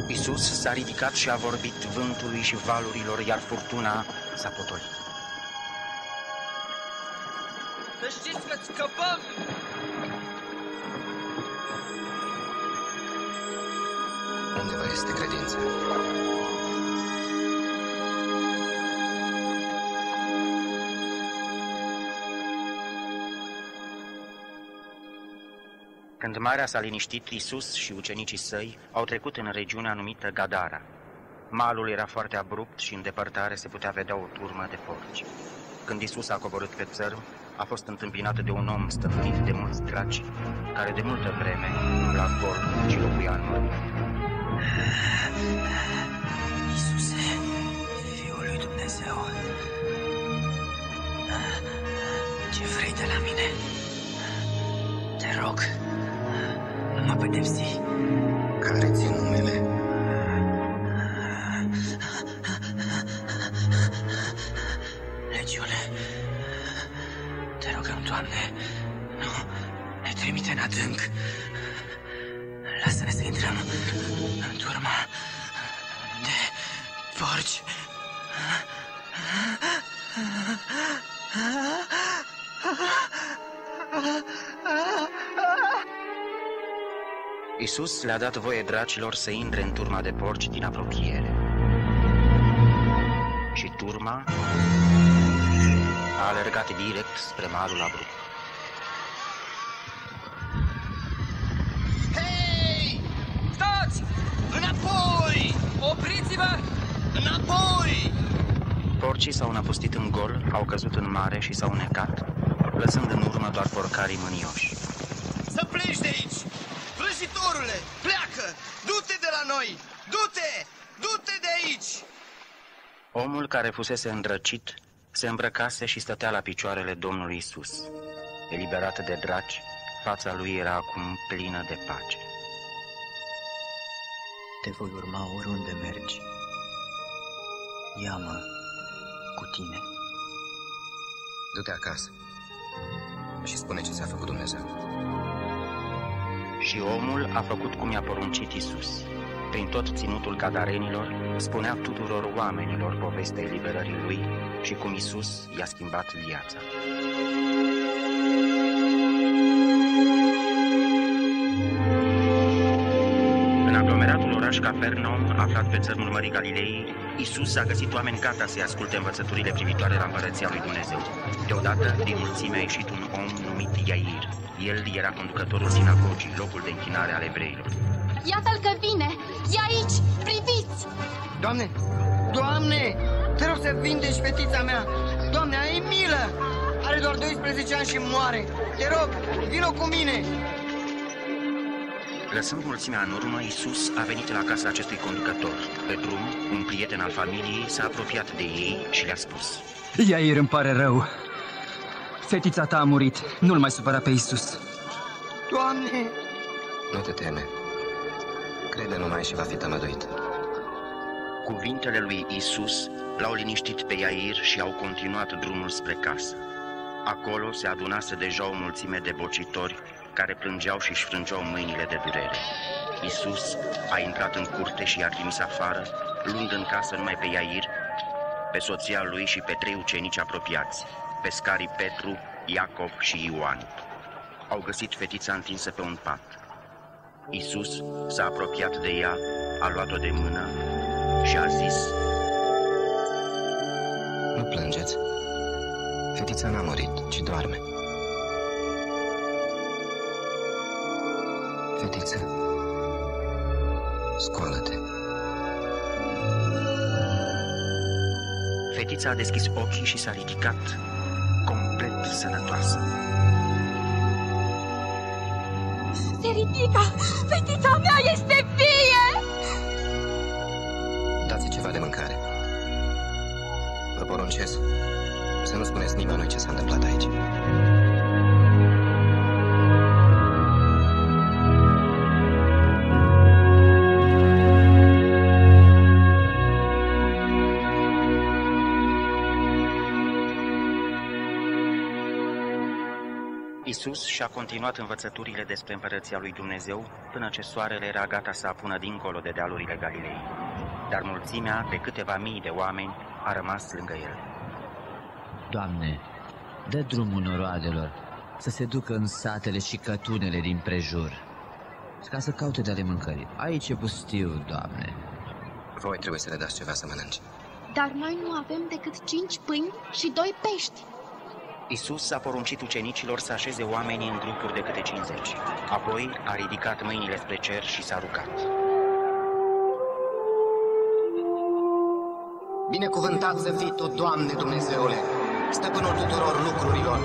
Isus s-a ridicat și a vorbit vântului și valurilor, iar furtuna s-a potolit. Să știți că scăpăm! Unde vă este credința? Când marea s-a liniștit, Isus și ucenicii săi au trecut în regiunea numită Gadara. Malul era foarte abrupt și în depărtare se putea vedea o turmă de porci. Când Isus a coborât pe țărm, a fost întâmpinat de un om stăpânit de mulți draci, care de multă vreme umbla gol și locuia în mormânt. Iisuse, Fiul lui Dumnezeu, ce vrei de la mine? Te rog, nu mă pedepsi. Care ți numele? Legiune, te rugăm, Doamne, nu ne trimite în adânc. Lasă-ne să intrăm în turma de porci. Isus le-a dat voie dracilor să intre în turma de porci din apropiere. Și turma a alergat direct spre malul abrupt. Înapoi! Opriți-vă! Înapoi! Porcii s-au năpustit în gol, au căzut în mare și s-au necat, lăsând în urmă doar porcarii mânioși. Să pleci de aici! Vrăjitorule, pleacă! Du-te de la noi! Du-te! Du-te de aici! Omul care fusese îndrăcit se îmbrăcase și stătea la picioarele Domnului Isus. Eliberat de draci, fața lui era acum plină de pace. Te voi urma oriunde mergi. Ia-mă cu tine. Du-te acasă și spune ce ți-a făcut Dumnezeu. Și omul a făcut cum i-a poruncit Isus. Prin tot ținutul cadarenilor, spunea tuturor oamenilor povestea eliberării lui și cum Isus i-a schimbat viața. Aglomeratul oraș Capernaum, aflat pe țărmul Mării Galilei, Isus a găsit oameni gata să-i asculte învățăturile privitoare la împărăția lui Dumnezeu. Deodată, din mulțime a ieșit un om numit Iair. El era conducătorul sinagogii, locul de închinare al evreilor. Iată-l că vine! E aici! Priviți! Doamne! Doamne! Te rog să vindești fetița mea! Doamne, ai milă! Are doar 12 ani și moare! Te rog, vino cu mine! Lăsând mulțimea în urmă, Isus a venit la casa acestui conducător. Pe drum, un prieten al familiei s-a apropiat de ei și le-a spus. Iair, îmi pare rău. Fetița ta a murit. Nu-l mai supăra pe Isus. Doamne! Nu te teme. Crede numai și va fi tămăduit. Cuvintele lui Isus l-au liniștit pe Iair și au continuat drumul spre casă. Acolo se adunase deja o mulțime de bocitori care plângeau și își frângeau mâinile de durere. Isus a intrat în curte și i-a trimis afară, luând în casă numai pe Iair, pe soția lui și pe trei ucenici apropiați, pescarii Petru, Iacov și Ioan. Au găsit fetița întinsă pe un pat. Isus s-a apropiat de ea, a luat-o de mână și a zis, Nu plângeți. Fetița n-a murit, ci doarme. Fetiță, scoală-te. Fetița a deschis ochii și s-a ridicat, complet sănătoasă. Se ridică! Fetița mea este vie! Dați ceva de mâncare. Vă poruncesc să nu spuneți nimănui ce s-a întâmplat aici. Isus și-a continuat învățăturile despre împărăția lui Dumnezeu până ce soarele era gata să apună dincolo de dealurile Galilei. Dar mulțimea de câteva mii de oameni a rămas lângă el. Doamne, dă drumul noroadelor să se ducă în satele și cătunele din prejur, ca să caute de ale mâncării. Aici e pustiu, Doamne. Voi trebuie să le dați ceva să mănânci. Dar noi nu avem decât cinci pâini și doi pești. Isus a poruncit ucenicilor să așeze oamenii în grupuri de câte 50. Apoi a ridicat mâinile spre cer și s-a rugat. Binecuvântat să fii Tu, Doamne Dumnezeule, stăpânul tuturor lucrurilor,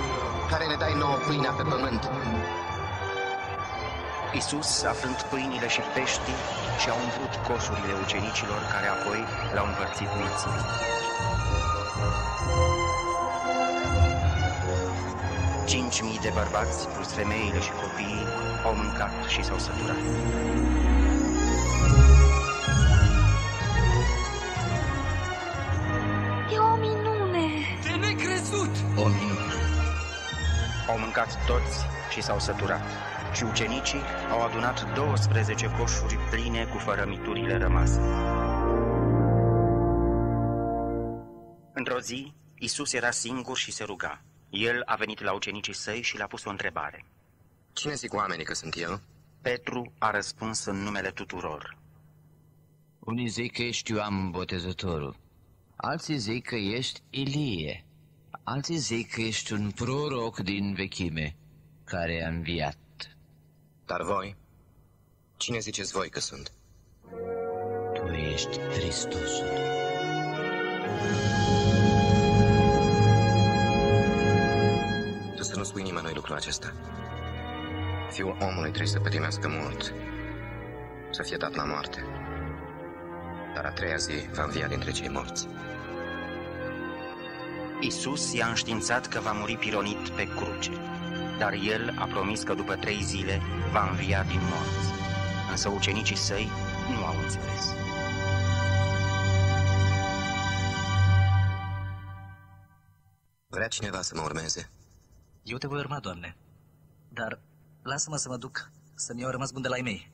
care ne dai nouă pâinea pe pământ. Isus a frânt pâinile și peștii și a umplut coșurile ucenicilor care apoi le-au împărțit mulțimii. Cinci mii de bărbați, plus femeile și copiii, au mâncat și s-au săturat. E o minune! De necrezut! O minune. Au mâncat toți și s-au săturat. Și ucenicii au adunat 12 coșuri pline cu fărămiturile rămase. Într-o zi, Isus era singur și se ruga. El a venit la ucenicii săi și le-a pus o întrebare. Cine zic oamenii că sunt eu? Petru a răspuns în numele tuturor. Unii zic că ești Ioan Botezătorul, alții zic că ești Ilie, alții zic că ești un proroc din vechime care a înviat. Dar voi? Cine ziceți voi că sunt? Tu ești Hristosul. Lucrul acesta. Fiul omului trebuie să pătimească mult, să fie dat la moarte. Dar a treia zi va învia dintre cei morți. Isus i-a înștiințat că va muri pironit pe cruce, dar el a promis că după trei zile va învia din morți. Însă ucenicii săi nu au înțeles. Vrea cineva să mă urmeze? Eu te voi urma, Doamne. Dar lasă-mă să mă duc, să-mi iau rămas bun de la ei mei.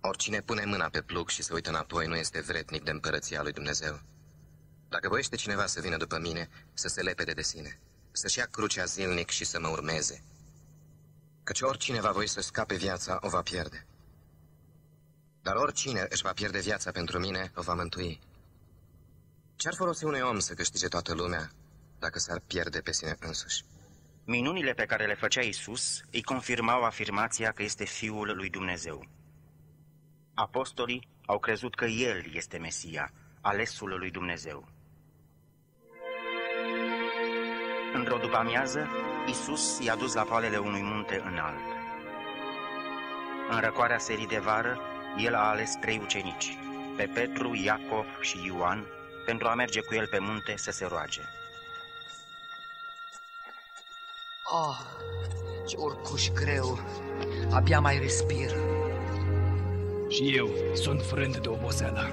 Oricine pune mâna pe plug și se uită înapoi nu este vretnic de împărăția lui Dumnezeu. Dacă voiește cineva să vină după mine, să se lepede de sine, să-și ia crucea zilnic și să mă urmeze. Căci oricine va voi să scape viața, o va pierde. Dar oricine își va pierde viața pentru mine, o va mântui. Ce-ar folosi unui om să câștige toată lumea dacă s-ar pierde pe sine însuși? Minunile pe care le făcea Isus îi confirmau afirmația că este Fiul lui Dumnezeu. Apostolii au crezut că El este Mesia, alesul lui Dumnezeu. Într-o după-amiază, Isus i-a dus la poalele unui munte înalt. În răcoarea serii de vară, el a ales trei ucenici, pe Petru, Iacov și Ioan, pentru a merge cu el pe munte să se roage. Oh, ce urcuș greu. Abia mai respir. Și eu sunt frânt de oboseală.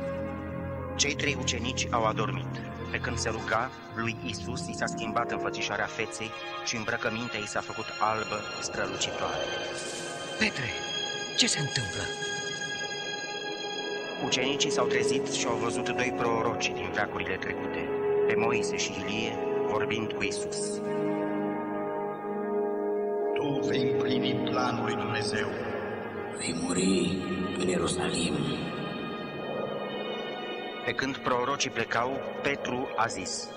Cei trei ucenici au adormit. Pe când se ruga, lui Isus i s-a schimbat înfățișarea feței și îmbrăcămintea i s-a făcut albă, strălucitoare. Petre, ce se întâmplă? Ucenicii s-au trezit și au văzut doi proroci din veacurile trecute, pe Moise și Ilie, vorbind cu Isus. Tu vei împlini planul lui Dumnezeu. Vei muri în Ierusalim. Pe când prorocii plecau, Petru a zis,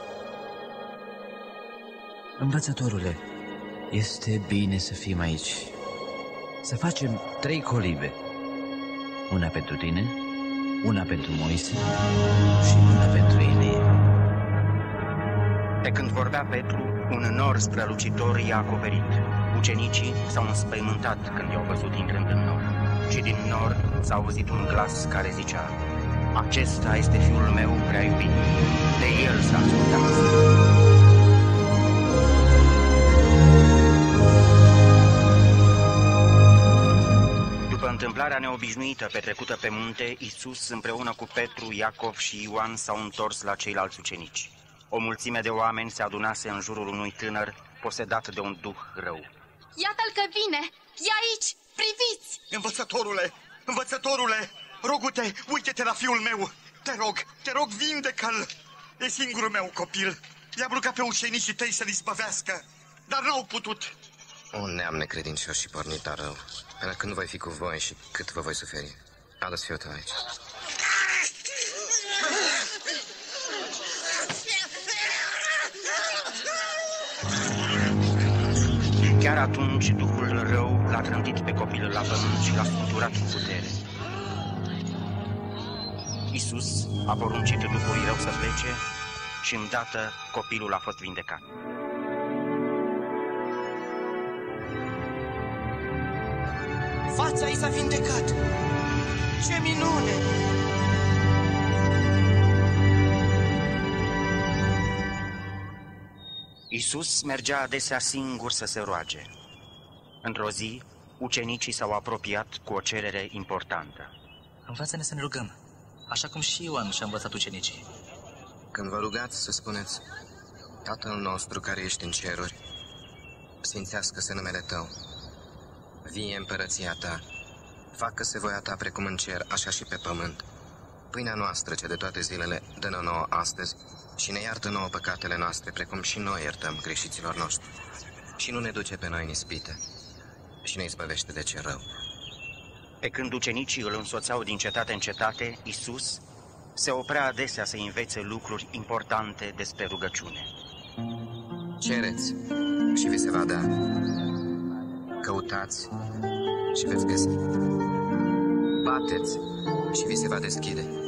Învățătorule, este bine să fim aici. Să facem trei colibe. Una pentru tine, una pentru Moise și una pentru Ilie. Pe când vorbea Petru, un nor strălucitor i-a acoperit. Ucenicii s-au înspăimântat când i-au văzut intrând în nor. Și din nor s-a auzit un glas care zicea, Acesta este fiul meu prea iubit, de el să ascultați. După întâmplarea neobișnuită petrecută pe munte, Isus împreună cu Petru, Iacov și Ioan s-au întors la ceilalți ucenici. O mulțime de oameni se adunase în jurul unui tânăr posedat de un duh rău. Iată-l că vine! E aici! Priviți! Învățătorule, învățătorule, rogu-te, uite-te la fiul meu. Te rog, te rog, vindecă-l. E singurul meu copil. I-am rugat pe ucenicii tăi să-l izbăvească, dar n-au putut. Un neam necredincios și pornit la rău. Până când voi fi cu voi și cât vă voi suferi. Adu-ți fiul tău aici. Chiar atunci Duhul rău l-a trântit pe copil la pământ și l-a scuturat cu putere. Isus a poruncit Duhului rău să plece și îndată copilul a fost vindecat. Fața i s-a vindecat! Ce minune! Isus mergea adesea singur să se roage. Într-o zi, ucenicii s-au apropiat cu o cerere importantă. Învață-ne să ne rugăm, așa cum și Ioan și-a învățat ucenicii. Când vă rugați să spuneți, Tatăl nostru care ești în ceruri, sfințească-se numele Tău, vie împărăția Ta, facă-se voia Ta precum în cer, așa și pe pământ. Pâinea noastră, ce de toate zilele, dă-ne nouă astăzi și ne iartă nouă păcatele noastre, precum și noi iertăm greșiților noștri. Și nu ne duce pe noi în ispită și ne izbăvește de ce rău. Pe când ucenicii îl însoțeau din cetate în cetate, Isus se oprea adesea să învețe lucruri importante despre rugăciune. Cereți și vi se va da. Căutați și veți găsi. Bateți și vi se va deschide.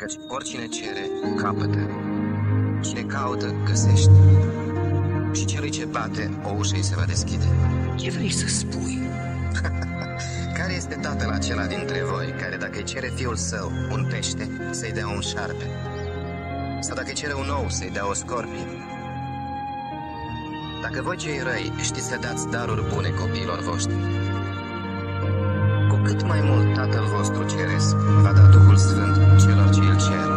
Căci oricine cere, capătă. Cine caută, găsește. Și celui ce bate, o ușă îi se va deschide. Ce vrei să spui? *laughs* Care este tatăl acela dintre voi care dacă îi cere fiul său un pește, să-i dea un șarpe? Sau dacă îi cere un ou, să-i dea o scorpie? Dacă voi cei răi știți să dați daruri bune copiilor voștri, cu cât mai mult Tatăl vostru ceresc va da Duhul Sfânt celor ce îl cer.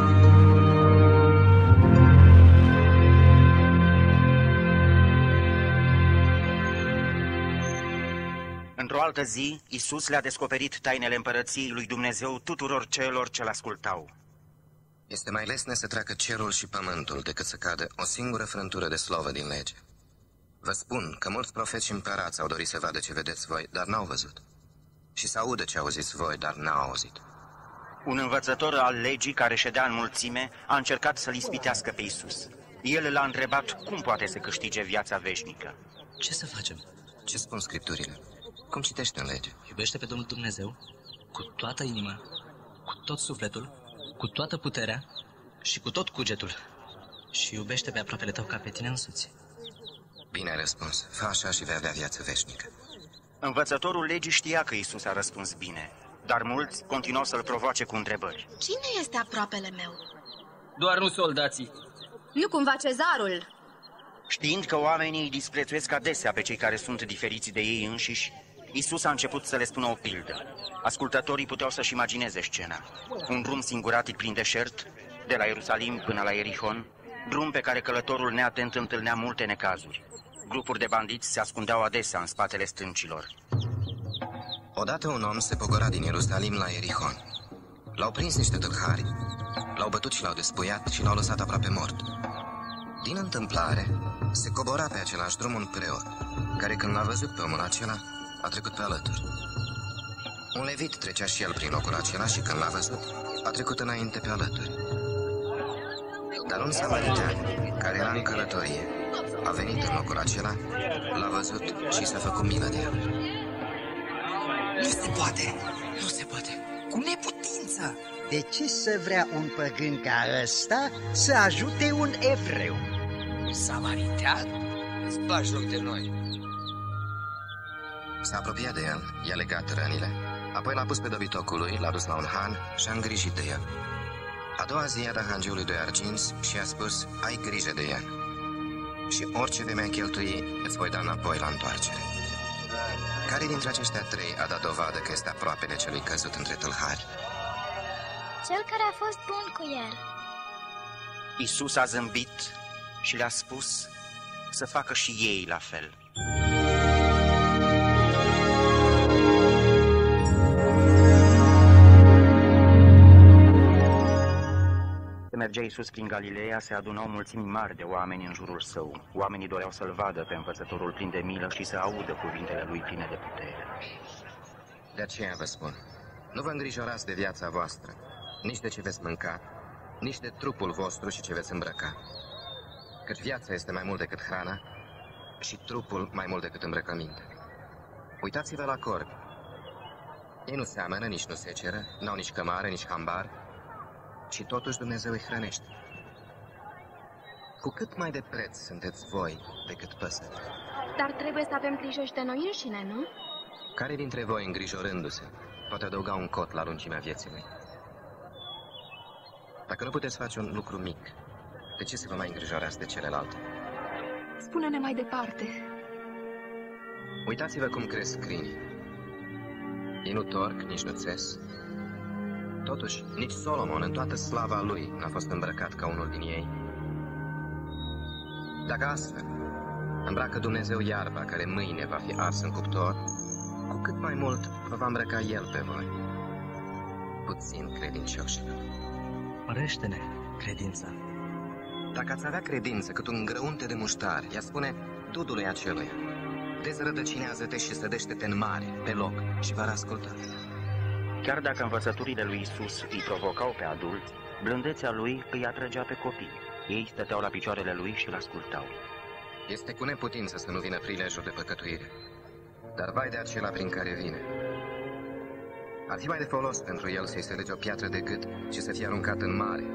Într-o altă zi, Isus le-a descoperit tainele împărăției lui Dumnezeu tuturor celor ce-l ascultau. Este mai lesne să treacă cerul și pământul decât să cadă o singură frântură de slovă din lege. Vă spun că mulți profeți și împărați au dorit să vadă ce vedeți voi, dar n-au văzut. Și să audă ce auziți voi, dar n-au auzit. Un învățător al legii care ședea în mulțime a încercat să-l ispitească pe Isus. El l-a întrebat cum poate să câștige viața veșnică. Ce să facem? Ce spun scripturile? Cum citești în lege? Iubește pe Domnul Dumnezeu cu toată inima, cu tot sufletul, cu toată puterea și cu tot cugetul. Și iubește pe aproapele tău ca pe tine însuți. Bine ai răspuns. Fă așa și vei avea viață veșnică. Învățătorul legii știa că Isus a răspuns bine, dar mulți continuau să-l provoace cu întrebări. Cine este aproapele meu? Doar nu soldații. Nu cumva cezarul? Știind că oamenii îi disprețuiesc adesea pe cei care sunt diferiți de ei înșiși, Isus a început să le spună o pildă. Ascultătorii puteau să-și imagineze scena. Un drum singuratic prin deșert, de la Ierusalim până la Erihon, drum pe care călătorul neatent întâlnea multe necazuri. Grupuri de bandiți se ascundeau adesea în spatele stâncilor. Odată un om se pogora din Ierusalim la Erihon. L-au prins niște tâlhari, l-au bătut și l-au despuiat și l-au lăsat aproape mort. Din întâmplare, se cobora pe același drum un preot, care când l-a văzut pe omul acela, a trecut pe alături. Un levit trecea și el prin locul acela și când l-a văzut, a trecut înainte pe alături. Dar un samaritean, care era în călătorie, a venit în locul acela, l-a văzut și s-a făcut milă de el. Nu se poate! Nu se poate! Cu neputință! De ce să vrea un păgân ca ăsta să ajute un evreu? Un samaritean? Îți bagi joc de noi! S-a apropiat de el, i-a legat rănile, apoi l-a pus pe dobitocul lui, l-a dus la un han și a îngrijit de el. A doua zi a dat hangiului doi arginți și i-a spus, ai grijă de el. Și orice vei mai cheltui, îți voi da înapoi la întoarcere. Care dintre aceștia trei a dat dovadă că este aproape de celui căzut între tâlhari? Cel care a fost bun cu el. Isus a zâmbit și le-a spus să facă și ei la fel. Mergea Iisus prin Galileea, se adunau mulțimi mari de oameni în jurul său. Oamenii doreau să-l vadă pe învățătorul plin de milă și să audă cuvintele lui pline de putere. De aceea vă spun, nu vă îngrijorați de viața voastră, nici de ce veți mânca, nici de trupul vostru și ce veți îmbrăca. Căci viața este mai mult decât hrana și trupul mai mult decât îmbrăcăminte. Uitați-vă la corbi. Ei nu seamănă, nici nu seceră, n-au nici cămare, nici hambar, și totuși Dumnezeu îi hrănește. Cu cât mai de preț sunteți voi decât păsări. Dar trebuie să avem grijă și de noi înșine, nu? Care dintre voi, îngrijorându-se, poate adăuga un cot la lungimea vieții lui? Dacă nu puteți face un lucru mic, de ce să vă mai îngrijorați de celelalte? Spune-ne mai departe. Uitați-vă cum cresc crinii. Ei nu torc, nici nu țes. Totuși, nici Solomon, în toată slava lui, n-a fost îmbrăcat ca unul din ei. Dacă astfel îmbracă Dumnezeu iarba care mâine va fi ars în cuptor, cu cât mai mult vă va îmbrăca El pe voi. puțin credincioși. Părește-ne credința. Dacă ați avea credință cât un grăunte de muștar, ea spune dudului aceluia, dezrădăcinează-te și sădește-te în mare, pe loc, și va asculta. Chiar dacă învățăturile lui Isus îi provocau pe adulți, blândețea lui îi atrăgea pe copii. Ei stăteau la picioarele lui și îl ascultau. Este cu neputință să nu vină prilejul de păcătuire, dar vai de acela prin care vine. Ar fi mai de folos pentru el să-i se lege o piatră de gât și să fie aruncat în mare,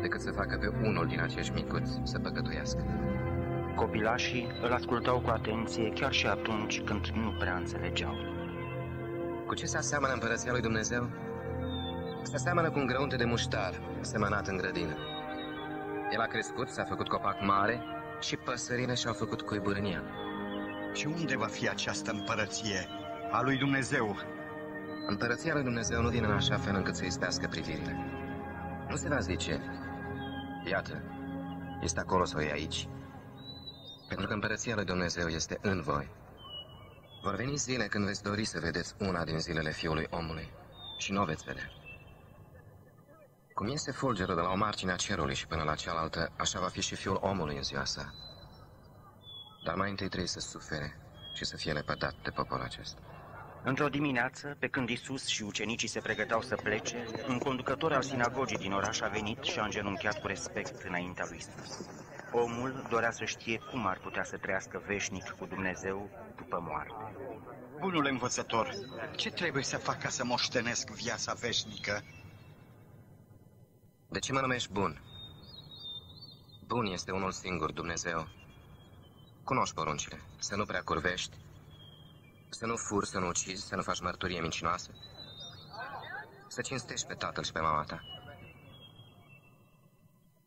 decât să facă pe unul din acești micuți să păcătuiască. Copilașii îl ascultau cu atenție chiar și atunci când nu prea înțelegeau. Cu ce se aseamănă împărăția lui Dumnezeu? Se aseamănă cu un grăunte de muștar semănat în grădină. El a crescut, s-a făcut copac mare și păsările și-au făcut cuiburi în el. Și unde va fi această împărăție a lui Dumnezeu? Împărăția lui Dumnezeu nu vine în așa fel încât să ispească privirile. Nu se va zice, iată, este acolo sau e aici. Pentru că împărăția lui Dumnezeu este în voi. Vor veni zile când veți dori să vedeți una din zilele Fiului Omului și nu o veți vedea. Cum este fulgerul de la o margine a cerului și până la cealaltă, așa va fi și Fiul Omului în ziua sa. Dar mai întâi trebuie să sufere și să fie lepădat de poporul acesta. Într-o dimineață, pe când Isus și ucenicii se pregăteau să plece, un conducător al sinagogii din oraș a venit și a îngenunchiat cu respect înaintea lui Isus. Omul dorea să știe cum ar putea să trăiască veșnic cu Dumnezeu după moarte. Bunul învățător, ce trebuie să fac ca să moștenesc viața veșnică? De ce mă numești bun? Bun este unul singur, Dumnezeu. Cunoști poruncile. Să nu prea curvești, să nu furi, să nu ucizi, să nu faci mărturie mincinoasă, să cinstești pe tatăl și pe mama ta.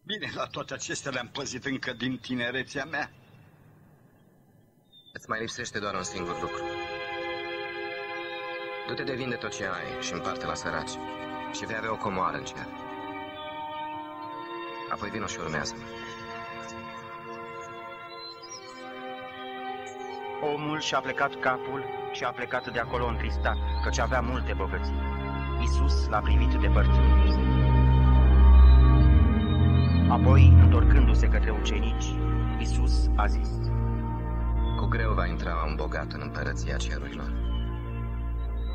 Bine, la toate acestea le-am păzit încă din tinerețea mea. Îți mai lipsește doar un singur lucru. Du-te de vinde tot ce ai și împarte la săraci și vei avea o comoară în cer. Apoi vino și urmează-mă. Omul și-a plecat capul și a plecat de acolo întristat, căci avea multe bogății. Isus l-a privit depărtându-se. Apoi, întorcându-se către ucenici, Isus a zis, Cu greu va intra un bogat în împărăția cerurilor.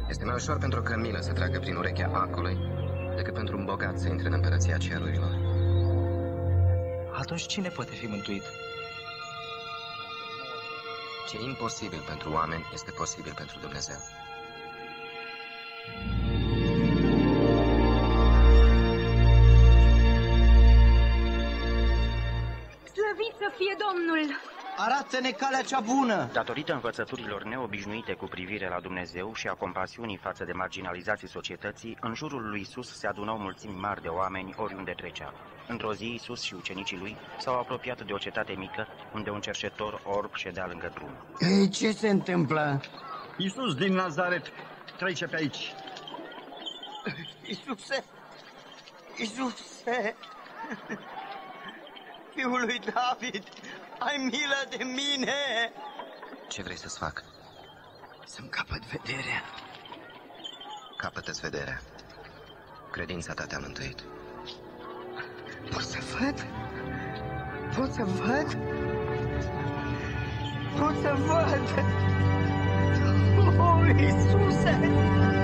Este mai ușor pentru o cămilă să treacă prin urechea acului decât pentru un bogat să intre în împărăția cerurilor. Atunci cine poate fi mântuit? Ce e imposibil pentru oameni este posibil pentru Dumnezeu. Slăvit să fie Domnul! Arată-ne calea cea bună! Datorită învățăturilor neobișnuite cu privire la Dumnezeu și a compasiunii față de marginalizații societății, în jurul lui Isus se adunau mulțimi mari de oameni oriunde trecea. Într-o zi, Isus și ucenicii lui s-au apropiat de o cetate mică, unde un cerșetor orb ședea lângă drum. Ei, ce se întâmplă? Iisus din Nazaret trece pe aici. Iisuse! Iisuse! Fiul lui David, ai milă de mine! Ce vrei să-ți fac? Să-mi capăt vederea. Capătă-ți vederea. Credința ta te-a mântuit. Pot să văd? Pot să văd? Pot să văd? Oh, Iisuse!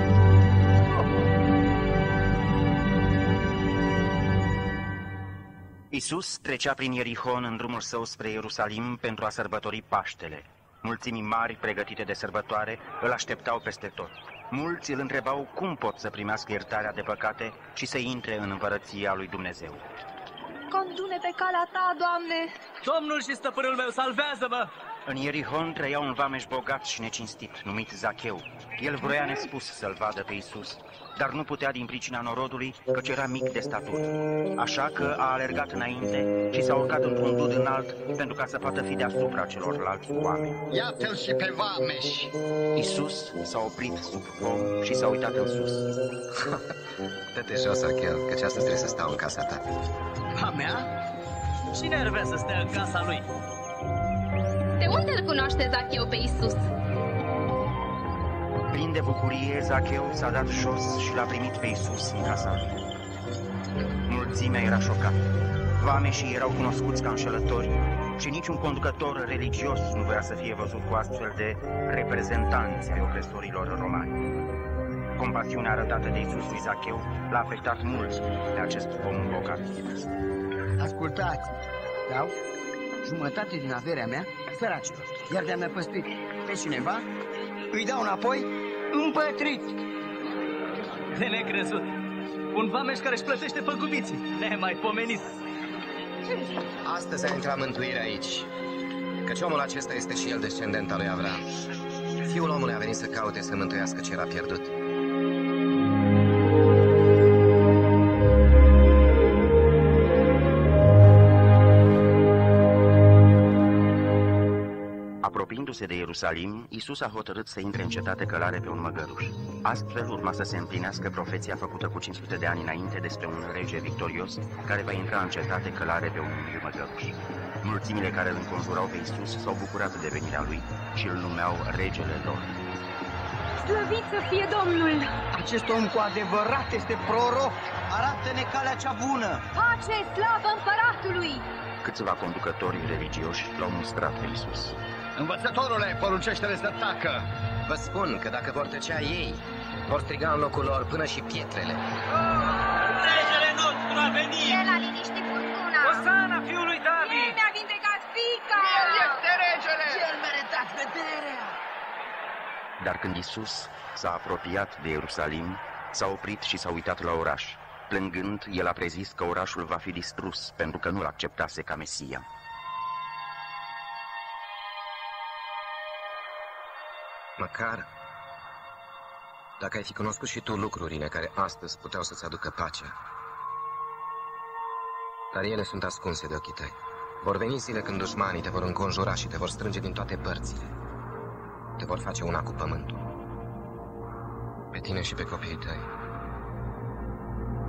Isus trecea prin Ierihon în drumul său spre Ierusalim pentru a sărbători Paștele. Mulțimi mari pregătite de sărbătoare îl așteptau peste tot. Mulți îl întrebau cum pot să primească iertarea de păcate și să intre în împărăția lui Dumnezeu. Condune pe calea ta, Doamne! Domnul și stăpânul meu, salvează-mă! În Ierihon trăia un vameș bogat și necinstit, numit Zacheu. El vroia nespus să-l vadă pe Isus, dar nu putea din pricina norodului, căci era mic de statut. Așa că a alergat înainte și s-a urcat într-un dud înalt pentru ca să poată fi deasupra celorlalți oameni. Iată-l și pe vameș! Isus s-a oprit sub pom și s-a uitat în sus. *laughs* Dă-te jos, Achel, căci astăzi trebuie să stau în casa ta. A mea? Cine ar vrea să stea în casa lui? De unde îl cunoaște Zacheu pe Isus? Plin de bucurie, Zacheu s-a dat jos și l-a primit pe Isus în casa lui. Mulțimea era șocată. Vameșii erau cunoscuți ca înșelători și niciun conducător religios nu vrea să fie văzut cu astfel de reprezentanți ai opresorilor romani. Compasiunea arătată de Isus lui Zacheu l-a afectat mult de acest om bogat. Ascultați, dau jumătate din averea mea săracilor, iar de-a mea păstuit pe cineva, îi dau înapoi împătrit. De necrezut. Un vameș care își plătește păgubiții. Nemaipomenit. Astăzi a intrat mântuirea aici, căci omul acesta este și el descendent al lui Avram. Fiul omului a venit să caute să mântuiască ce era pierdut. Apropiindu-se de Ierusalim, Isus a hotărât să intre în cetate călare pe un măgăruș. Astfel urma să se împlinească profeția făcută cu 500 de ani înainte despre un rege victorios care va intra în cetate călare pe un măgăruș. Mulțimile care îl înconjurau pe Isus s-au bucurat de venirea lui și îl numeau regele lor. Slăvit să fie Domnul! Acest om cu adevărat este proroc. Arată-ne calea cea bună. Pace, slavă împăratului! Câțiva conducători religioși l-au mustrat pe Isus. Învățătorule, poruncește-le să tacă! Vă spun că dacă vor tăcea ei, vor striga în locul lor până și pietrele. Regele nostru a venit! El a liniștit furtuna! Osana fiului David! El mi-a vindecat fica! El este regele! El meritat vederea! Dar când Isus s-a apropiat de Ierusalim, s-a oprit și s-a uitat la oraș. Plângând, el a prezis că orașul va fi distrus pentru că nu-l acceptase ca Mesia. Măcar dacă ai fi cunoscut și tu lucrurile care astăzi puteau să-ți aducă pacea. Dar ele sunt ascunse de ochii tăi. Vor veni zile când dușmanii te vor înconjura și te vor strânge din toate părțile. Te vor face una cu pământul. Pe tine și pe copiii tăi.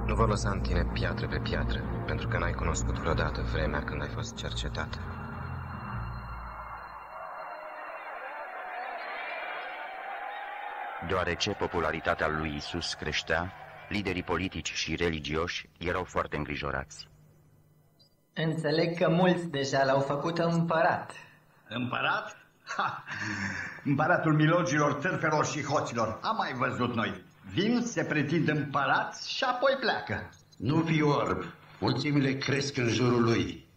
Nu vor lăsa în tine piatră pe piatră, pentru că n-ai cunoscut vreodată vremea când ai fost cercetată. Deoarece popularitatea lui Isus creștea, liderii politici și religioși erau foarte îngrijorați. Înțeleg că mulți deja l-au făcut împărat. Împărat? Ha! Împăratul milogilor, târfelor și hoților. Am mai văzut noi. Vin, se pretind împărați și apoi pleacă. Nu fi orb. Mulțimile cresc în jurul lui.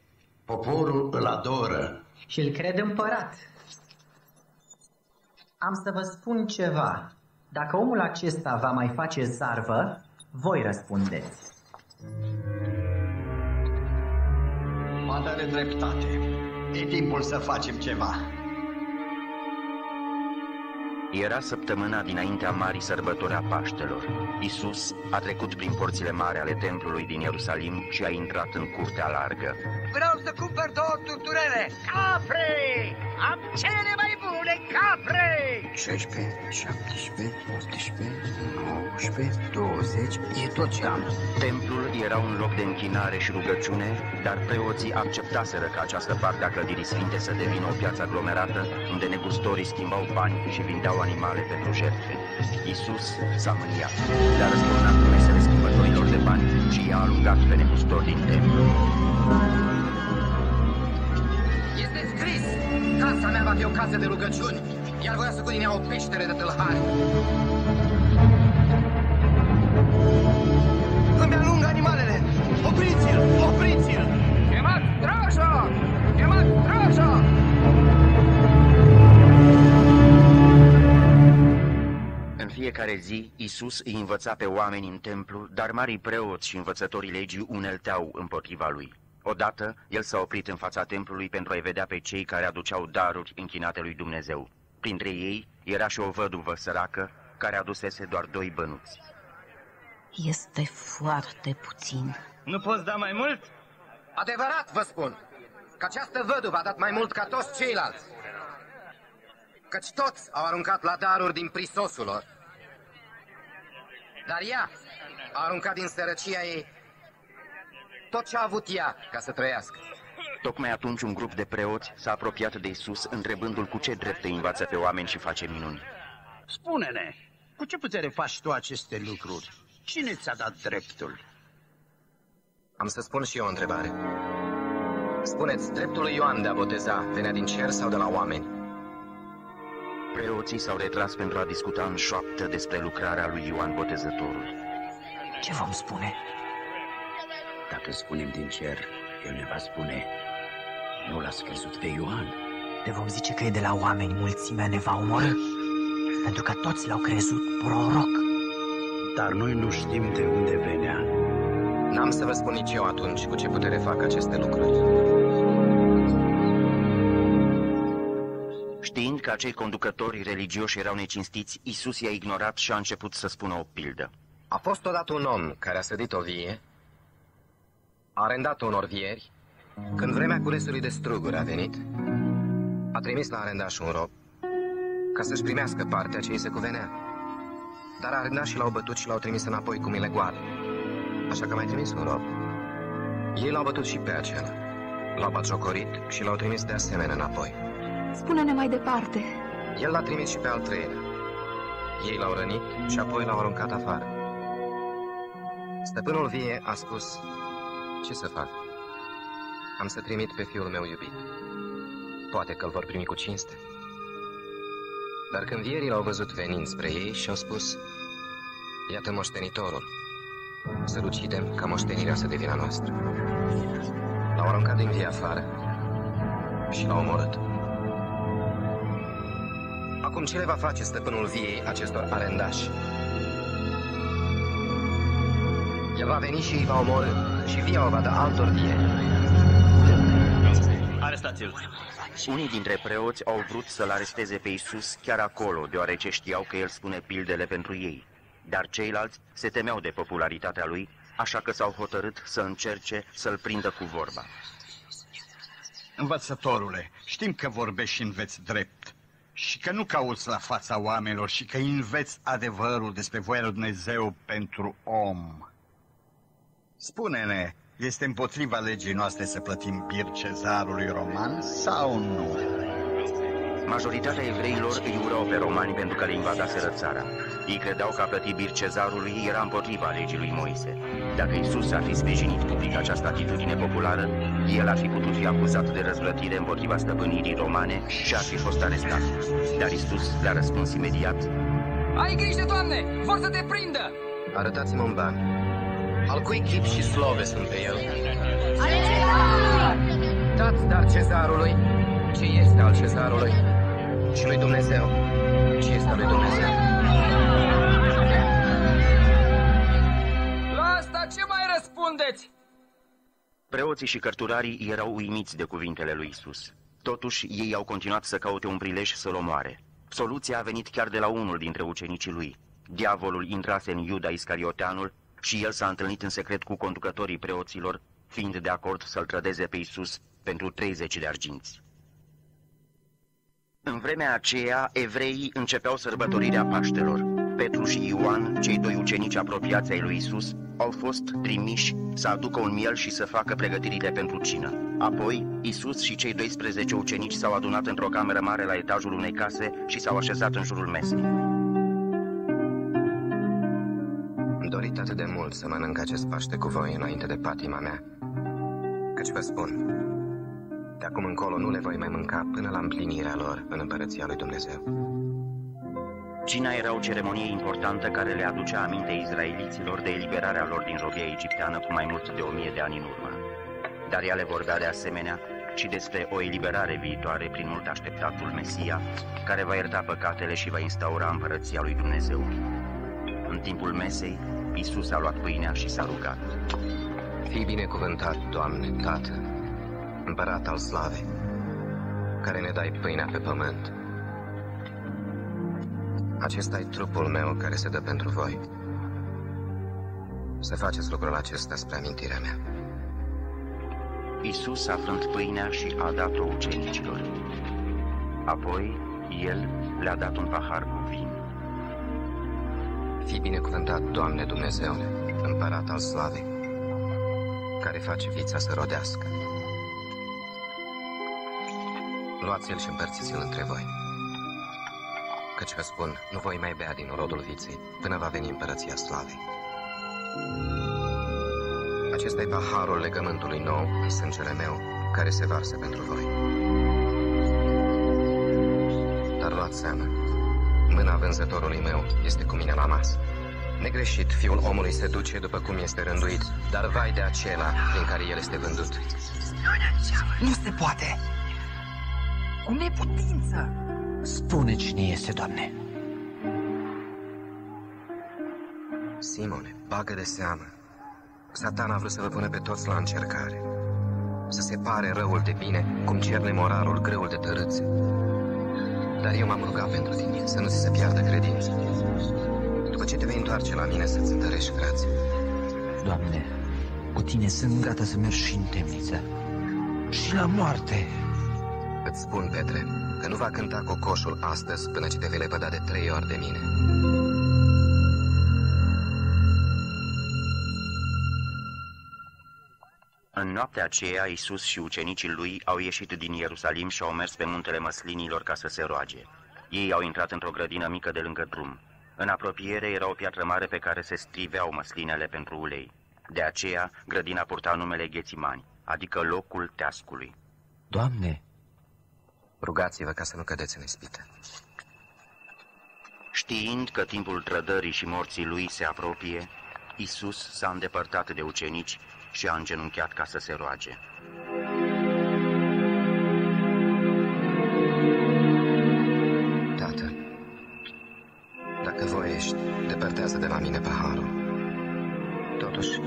Poporul îl adoră. Și îl cred împărat. Am să vă spun ceva. Dacă omul acesta va mai face zarvă, voi răspundeți. Poate are dreptate. E timpul să facem ceva. Era săptămâna dinaintea marii sărbători a Paștelor. Isus a trecut prin porțile mari ale templului din Ierusalim și a intrat în curtea largă. Vreau să cumpăr două turturele! Capre! Am cele mai bune capre! 16, 17, 18, 19, 20, e tot ce am. Templul era un loc de închinare și rugăciune, dar preoții acceptaseră ca această parte a clădirii sfinte să devină o piață aglomerată, unde negustorii schimbau bani și vindeau animale pentru jertfe. Isus s-a mâniat, dar răsturnat mesele schimbătorilor de bani și i-a alungat pe negustori din templu. Casa mea va fi o casă de rugăciuni, iar voi să cu o peștere de tâlhari. Îmi alungă animalele! Opriți-l! Opriți-l! Chemați straja! Chemați straja! În fiecare zi, Isus îi învăța pe oameni în templu, dar marii preoți și învățătorii legii unelteau împotriva lui. Odată, el s-a oprit în fața templului pentru a-i vedea pe cei care aduceau daruri închinate lui Dumnezeu. Printre ei era și o văduvă săracă care adusese doar doi bănuți. Este foarte puțin. Nu poți da mai mult? Adevărat vă spun că această văduvă a dat mai mult ca toți ceilalți. Căci toți au aruncat la daruri din prisosul lor. Dar ea a aruncat din sărăcia ei tot ce a avut ea ca să trăiască. Tocmai atunci un grup de preoți s-a apropiat de Isus, întrebându-l cu ce drept îi învață pe oameni și face minuni. Spune-ne, cu ce putere faci tu aceste lucruri? Cine ți-a dat dreptul? Am să spun și eu o întrebare. Spuneți, dreptul lui Ioan de a boteza venea din cer sau de la oameni? Preoții s-au retras pentru a discuta în șoaptă despre lucrarea lui Ioan Botezătorul. Ce vom spune? Dacă spunem din cer, el ne va spune, nu l-ați crezut pe Ioan. Te vom zice că e de la oameni, mulțimea ne va omorâ. Pentru că toți l-au crezut proroc. Dar noi nu știm de unde venea. N-am să vă spun nici eu atunci cu ce putere fac aceste lucruri. Știind că acei conducători religioși erau necinstiți, Isus i-a ignorat și a început să spună o pildă. A fost odată un om care a sădit o vie, a arendat unor vieri, când vremea culesului de struguri a venit, a trimis la arendaș un rob ca să-și primească partea ce îi se cuvenea. Dar arendașii l-au bătut și l-au trimis înapoi cu mile goale. Așa că a mai trimis un rob. Ei l-au bătut și pe acela. L-au batjocorit și l-au trimis de asemenea înapoi. Spune-ne mai departe. El l-a trimis și pe al treilea. Ei l-au rănit și apoi l-au aruncat afară. Stăpânul vie a spus, ce să fac? Am să trimit pe fiul meu iubit. Poate că îl vor primi cu cinste. Dar când vierii l-au văzut venind spre ei și au spus, iată moștenitorul, să-l ucidem ca moștenirea să devină noastră. L-au aruncat din vie afară și l-au omorât. Acum ce le va face stăpânul viei acestor arendași? El va veni și îi va omorâ și via o va da altor vie. Arestați-l! Unii dintre preoți au vrut să-l aresteze pe Isus chiar acolo, deoarece știau că el spune pildele pentru ei. Dar ceilalți se temeau de popularitatea lui, așa că s-au hotărât să încerce să-l prindă cu vorba. Învățătorule, știm că vorbești și înveți drept și că nu cauți la fața oamenilor și că înveți adevărul despre voia lui Dumnezeu pentru om. Spune-ne, este împotriva legii noastre să plătim bir cezarului roman sau nu? Majoritatea evreilor îi urau pe romani pentru că le invadaseră țara. Ei credeau că a plăti bir cezarului era împotriva legii lui Moise. Dacă Isus ar fi sprijinit public această atitudine populară, el ar fi putut fi acuzat de răzvrătire împotriva stăpânirii romane și ar fi fost arestat. Dar Isus le-a răspuns imediat. Ai grijă, Doamne! Vor să te prindă! Arătați-mă un ban. Al cui chip și slove sunt pe el? Ale cezarului! Dați dar cezarului ce este al cezarului și lui Dumnezeu ce este al lui Dumnezeu. La asta ce mai răspundeți? Preoții și cărturarii erau uimiți de cuvintele lui Isus. Totuși, ei au continuat să caute un prilej să-l omoare. Soluția a venit chiar de la unul dintre ucenicii lui. Diavolul intrase în Iuda Iscarioteanul și el s-a întâlnit în secret cu conducătorii preoților, fiind de acord să-l trădeze pe Isus pentru 30 de arginți. În vremea aceea, evreii începeau sărbătorirea Paștelor. Petru și Ioan, cei doi ucenici apropiați ai lui Isus, au fost trimiși să aducă un miel și să facă pregătirile pentru cină. Apoi, Isus și cei 12 ucenici s-au adunat într-o cameră mare la etajul unei case și s-au așezat în jurul mesei. Am dorit atât de mult să mănânc acest Paște cu voi înainte de patima mea, căci vă spun, de acum încolo nu le voi mai mânca până la împlinirea lor în împărăția lui Dumnezeu. Cina era o ceremonie importantă care le aducea aminte izraeliților de eliberarea lor din robia egipteană cu mai mult de o mie de ani în urmă. Dar ea le vorbea de asemenea și despre o eliberare viitoare prin mult așteptatul Mesia, care va ierta păcatele și va instaura împărăția lui Dumnezeu. În timpul mesei, Isus a luat pâinea și s-a rugat. Fii binecuvântat, Doamne, Tată, împărat al slavei, care ne dai pâinea pe pământ. Acesta e trupul meu care se dă pentru voi. Să faceți lucrul acesta spre amintirea mea. Isus a frânt pâinea și a dat-o ucenicilor. Apoi, el le-a dat un pahar cu vin. Fii binecuvântat, Doamne Dumnezeule, împărat al slavei, care face vița să rodească. Luați-l și împărțiți-l între voi. Căci vă spun, nu voi mai bea din rodul viței până va veni împărăția slavei. Acesta e paharul legământului nou în sângele meu, care se varsă pentru voi. Dar luați seama, mâna vânzătorului meu este cu mine la masă. Negreșit, fiul omului se duce după cum este rânduit, dar vai de acela prin care el este vândut. Nu se poate! Cu neputință! Spune cine este, Doamne. Simone, bagă de seamă. Satan a vrut să vă pună pe toți la încercare. Să separe răul de bine, cum cerne morarul greul de tărâțe. Dar eu m-am rugat pentru tine, să nu ți se piardă credința. După ce te vei întoarce la mine să-ți întărești grație. Doamne, cu tine sunt gata să merg și în temniță. Și la moarte. Îți spun, Petre, că nu va cânta cocoșul astăzi până ce te vei lepăda de trei ori de mine. În noaptea aceea, Isus și ucenicii lui au ieșit din Ierusalim și au mers pe muntele măslinilor ca să se roage. Ei au intrat într-o grădină mică de lângă drum. În apropiere era o piatră mare pe care se striveau măslinele pentru ulei. De aceea, grădina purta numele Ghețimani, adică locul teascului. Doamne, Rugați-vă ca să nu cădeți în ispită. Știind că timpul trădării și morții lui se apropie, Isus s-a îndepărtat de ucenici și a îngenunchiat ca să se roage. Tată, dacă voiești, depărtează de la mine paharul. Totuși,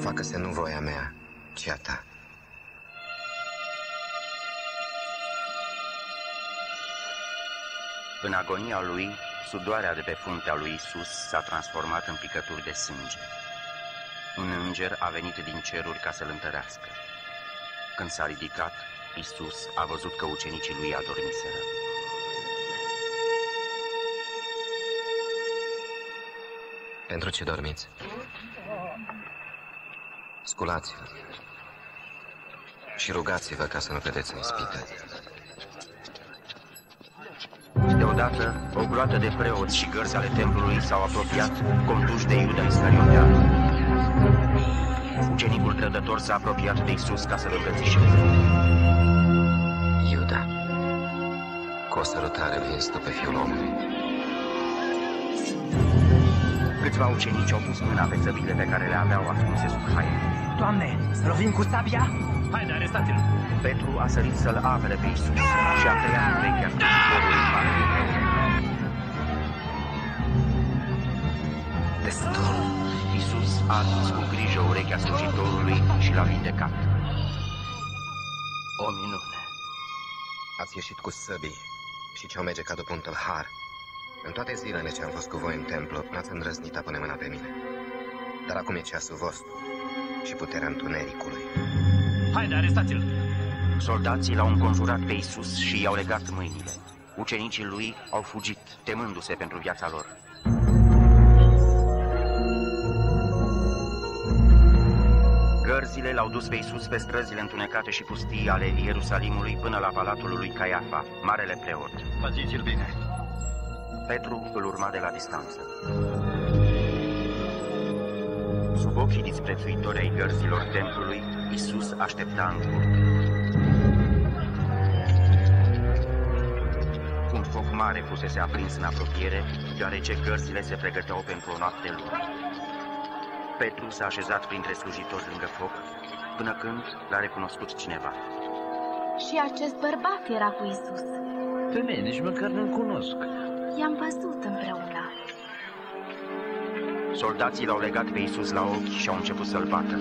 facă-se nu voia mea, ci a ta. În agonia lui, sudoarea de pe fruntea lui Isus s-a transformat în picături de sânge. Un înger a venit din ceruri ca să-l întărească. Când s-a ridicat, Isus a văzut că ucenicii lui adormiseră. Pentru ce dormiți? Sculați-vă și rugați-vă ca să nu cădeți în ispită. Deodată, o groată de preoți și gărzi ale templului s-au apropiat, conduși de Iuda Iscariotean. Ucenicul trădător s-a apropiat de Isus ca să-l îmbrățișeze. Iuda, cu o sărutare vins tu pe fiul omului. Câțiva ucenici au pus mâna pe țăbile pe care le aveau ascunse sub haine. Doamne, să lovim cu sabia? Haide, arestați-l! Petru a sărit să-l apere pe Isus și a tăiat urechea slujitorului marele. Destul! Isus a atins cu grijă urechea slujitorului și l-a vindecat. O minune. Ați ieșit cu săbii și ce-o merge ca după un tâlhar. În toate zilele ce am fost cu voi în templu, n-ați îndrăznit a pune mâna pe mine. Dar acum e ceasul vostru și puterea întunericului. Haide, arestați-l! Soldații l-au înconjurat pe Isus și i-au legat mâinile. Ucenicii lui au fugit, temându-se pentru viața lor. Gărzile l-au dus pe Isus pe străzile întunecate și pustii ale Ierusalimului până la palatul lui Caiafa, marele preot. Păziți-l bine! Petru îl urma de la distanță. Sub ochii disprețuitori ai gărzilor templului, Isus aștepta în curte. Un foc mare fusese aprins în apropiere, deoarece gărzile se pregăteau pentru o noapte lungă. Petru s-a așezat printre slujitori lângă foc, până când l-a recunoscut cineva. Și acest bărbat era cu Isus. Femeie, nici măcar nu-l cunosc. I-am văzut împreună. Soldații l-au legat pe Isus la ochi și au început să-l bată.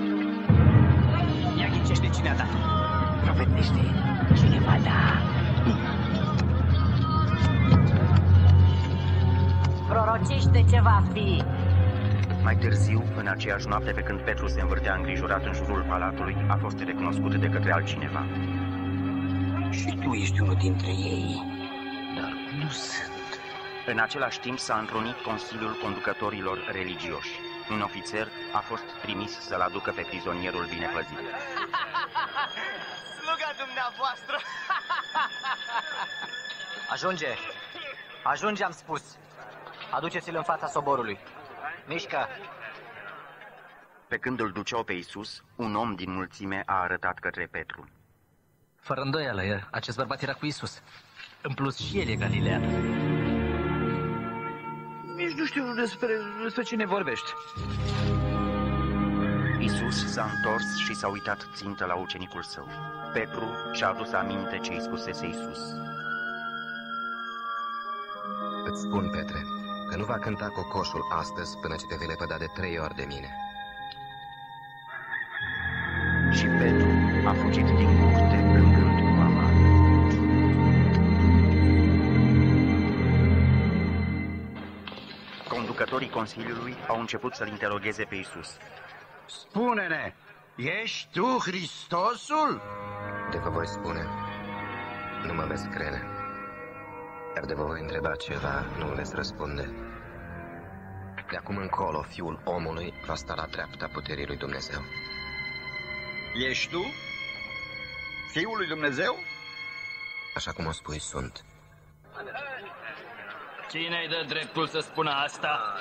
Ia ghicește cine a dat. Profetește. Cineva da. Prorocește ce va fi. Mai târziu, în aceeași noapte pe când Petru se învârtea îngrijorat în jurul palatului, a fost recunoscut de către altcineva. Și tu ești unul dintre ei. Dar nu sunt. În același timp s-a întrunit Consiliul Conducătorilor Religioși. Un ofițer a fost trimis să-l aducă pe prizonierul binepăzit. Sluga dumneavoastră! Ajunge! Ajunge, am spus. Aduceți-l în fața soborului. Mișcă! Pe când îl duceau pe Isus, un om din mulțime a arătat către Petru. Fără îndoială, e- acest bărbat era cu Isus. În plus, și el e galilean. Nici nu știu despre, despre cine vorbești. Isus s-a întors și s-a uitat țintă la ucenicul său. Petru și-a adus aminte ce îi spusese Isus. Îți spun, Petre, că nu va cânta cocoșul astăzi până ce te vei lepăda de trei ori de mine. Și Petru a fugit din curte plângând cu amar. Conducătorii Consiliului au început să-l interogheze pe Isus. Spune-ne, ești tu Hristosul? De vă voi spune, nu mă veți crede. Dar de vă voi întreba ceva, nu îmi veți răspunde. De acum încolo, fiul omului va sta la dreapta puterii lui Dumnezeu. Ești tu? Fiul lui Dumnezeu? Așa cum o spui, sunt. Cine îi dă dreptul să spună asta?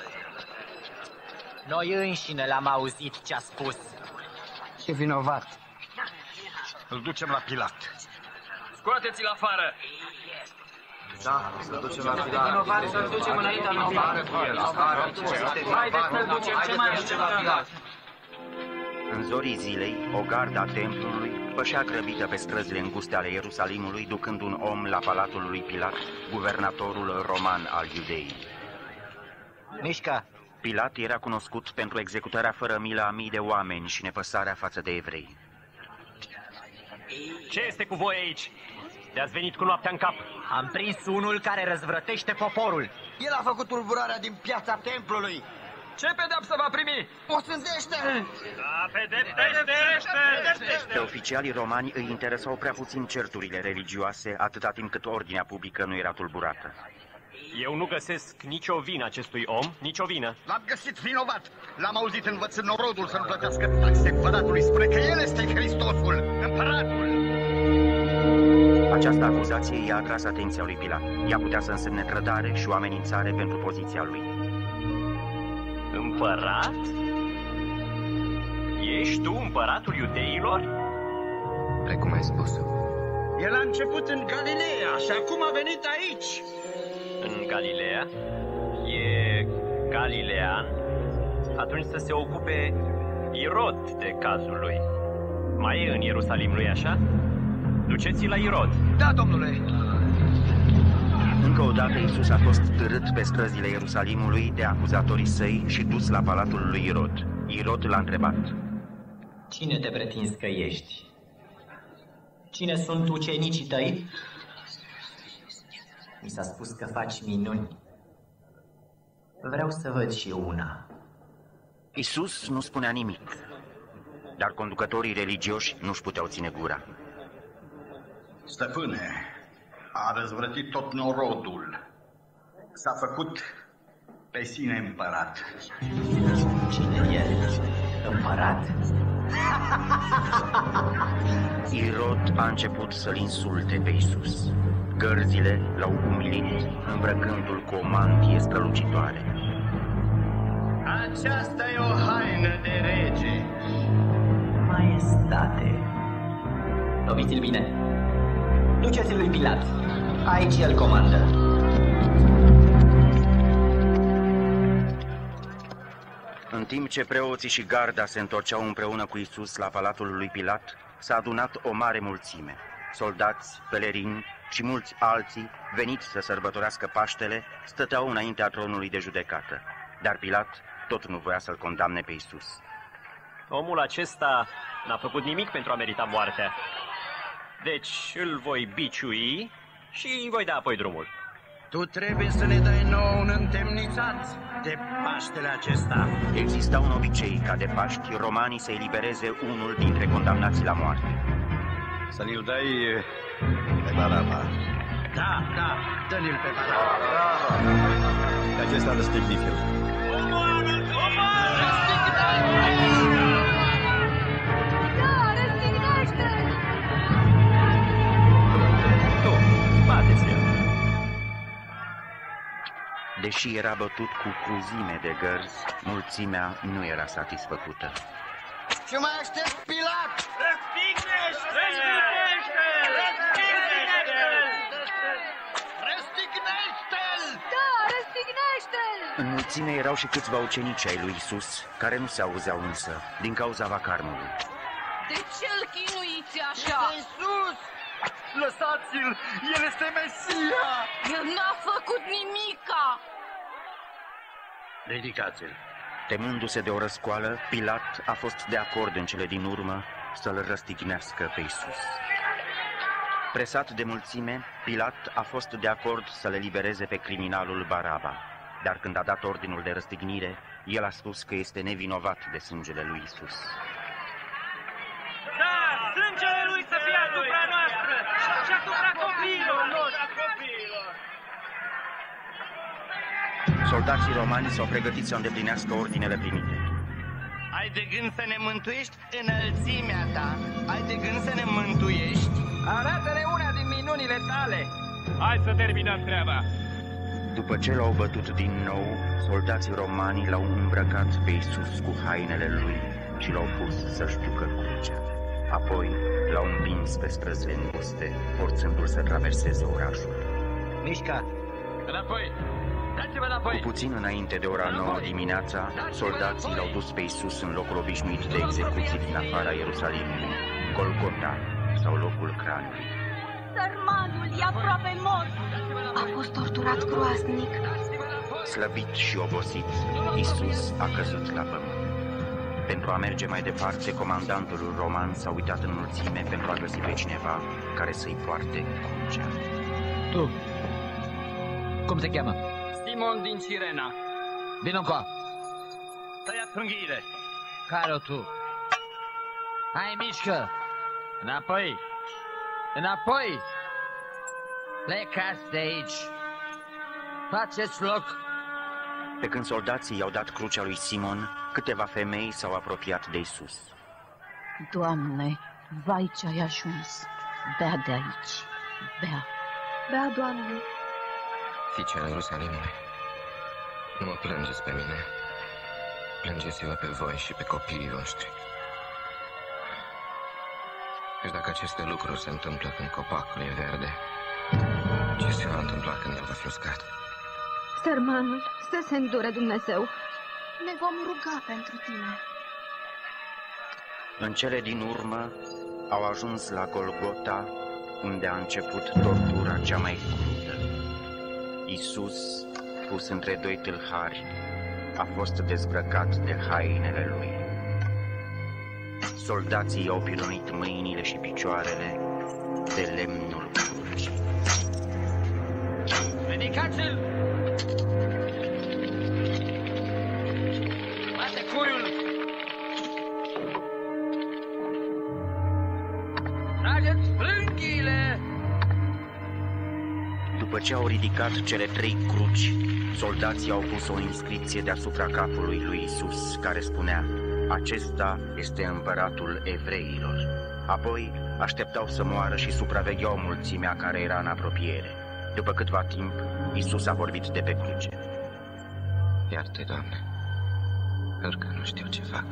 Noi înșine l-am auzit ce a spus. Ce vinovat. Îl ducem la Pilat. Scoateți-l afară! Da, să ducem la Pilat. Vinovat să-l ducem înaintea lui Pilat. Haideți să-l ducem, ce mai ducem la Pilat? În zorii zilei, o gardă a templului pășea grăbită pe străzile înguste ale Ierusalimului, ducând un om la palatul lui Pilat, guvernatorul roman al Iudeii. Mișcă! Pilat era cunoscut pentru executarea fără milă a mii de oameni și nepăsarea față de evrei. Ce este cu voi aici? De-ați venit cu noaptea în cap? Am prins unul care răzvrătește poporul. El a făcut tulburarea din piața templului. Ce pedeapsă va primi? O sândește! Da, pedepsește! Pe oficialii romani îi interesau prea puțin certurile religioase, atâta timp cât ordinea publică nu era tulburată. Eu nu găsesc nicio vină acestui om, nicio vină. L-am găsit vinovat. L-am auzit învățând norodul să nu plătească taxe împăratului. Spune că el este Hristosul, împăratul. Această acuzație i-a atras atenția lui Pilat. Ea putea să însemne trădare și o amenințare pentru poziția lui. Împărat? Ești tu împăratul iudeilor? Precum ai spus El a început în Galileea și acum a venit aici. În Galileea? E galilean? Atunci să se ocupe Irod de cazul lui. Mai e în Ierusalim, nu-i așa? Duceți-l la Irod. Da, domnule. Încă o dată Iisus a fost târât pe străzile Ierusalimului de acuzatorii săi și dus la palatul lui Irod. Irod l-a întrebat. Cine te pretinzi că ești? Cine sunt ucenicii tăi? Mi s-a spus că faci minuni. Vreau să văd și eu una. Iisus nu spunea nimic, dar conducătorii religioși nu-și puteau ține gura. Stăpâne, a răzvrătit tot norodul. S-a făcut pe sine împărat. Cine e? Împărat? Irod a început să-l insulte pe Isus. Gărzile l-au umilit, îmbrăcându-l cu o mantie strălucitoare. Aceasta e o haină de rege. Maestate. Loviți-l bine. Duceți-l lui Pilat. Aici el comandă. În timp ce preoții și garda se întorceau împreună cu Isus la palatul lui Pilat, s-a adunat o mare mulțime. Soldați, pelerini și mulți alții, veniți să sărbătorească Paștele, stăteau înaintea tronului de judecată. Dar Pilat tot nu voia să-l condamne pe Isus. Omul acesta n-a făcut nimic pentru a merita moartea. Deci îl voi biciui și îi voi da apoi drumul. Tu trebuie să ne dai nou un întemnițat de Paștele acesta. Exista un obicei ca de Paști romanii să elibereze unul dintre condamnații la moarte. Să ne-l dai pe Baraba. Da, da, dă-l pe Baraba. Că acesta răstigni fiul. Tu, bateți-l. Deși era bătut cu cruzime de gărzi, mulțimea nu era satisfăcută. Ce mai aștept, Pilat? Răstignește-l! Da, răstignește-l! În mulțime erau și câțiva ucenici ai lui Isus, care nu se auzeau însă, din cauza vacarmului. De ce îl chinuiți așa? Iisus! Lăsați-l! El este Mesia! El n-a făcut nimica! Ridicați-l! Temându-se de o răscoală, Pilat a fost de acord în cele din urmă să-l răstignească pe Isus. Presat de mulțime, Pilat a fost de acord să le libereze pe criminalul Baraba, dar când a dat ordinul de răstignire, el a spus că este nevinovat de sângele lui Isus. Da, sângele lui să fie asupra noastră și asupra copiilor noștri! Soldații romani s-au pregătit să îndeplinească ordinele primite. Ai de gând să ne mântuiești înălțimea ta? Ai de gând să ne mântuiești? Arată-ne una din minunile tale! Hai să terminăm treaba! După ce l-au bătut din nou, soldații romani l-au îmbrăcat pe Isus cu hainele lui și l-au pus să-și ducă crucea. Apoi l-au împins pe străzi înguste, forțându-l să traverseze orașul. Mișca! Înapoi! Dați-vă înapoi! Cu puțin înainte de ora 9 dimineața, soldații l-au dus pe Isus în locul obișnuit de execuții din afara Ierusalimului, Golgota sau locul craniului. Sărmanul e aproape mort! A fost torturat groaznic. Slăbit și obosit, Isus a căzut la pământ. Pentru a merge mai departe, comandantul roman s-a uitat în mulțime pentru a găsi pe cineva care să-i poarte crucea. Tu, cum te cheamă? Simon din Cirena. Vino încoa. Tăiat frânghiile. Care-o tu? Hai, mișcă! Înapoi. Înapoi! Plecați de aici! Faceți loc! Pe când soldații i-au dat crucea lui Simon, câteva femei s-au apropiat de Isus. Doamne, vai ce ai ajuns. Bea de aici. Bea. Bea, Doamne. Fiice al Ierusalimului, nu mă plângeți pe mine. Plângeți-vă pe voi și pe copiii voștri. Deci dacă aceste lucruri se întâmplă când copacul e verde, ce se va întâmpla când el va fi uscat? Sărmanul, să se îndure Dumnezeu. Ne vom ruga pentru tine. În cele din urmă au ajuns la Golgota, unde a început tortura cea mai crudă. Isus, pus între doi tâlhari, a fost dezbrăcat de hainele lui. Soldații i-au pilonit mâinile și picioarele de lemnul crucii. Ridicați-l! După ce au ridicat cele trei cruci, soldații au pus o inscripție deasupra capului lui Isus, care spunea, Acesta este împăratul evreilor. Apoi așteptau să moară și supravegheau mulțimea care era în apropiere. După câtva timp, Isus a vorbit de pe cruce. Iartă, Doamne, pentru că nu știu ce fac.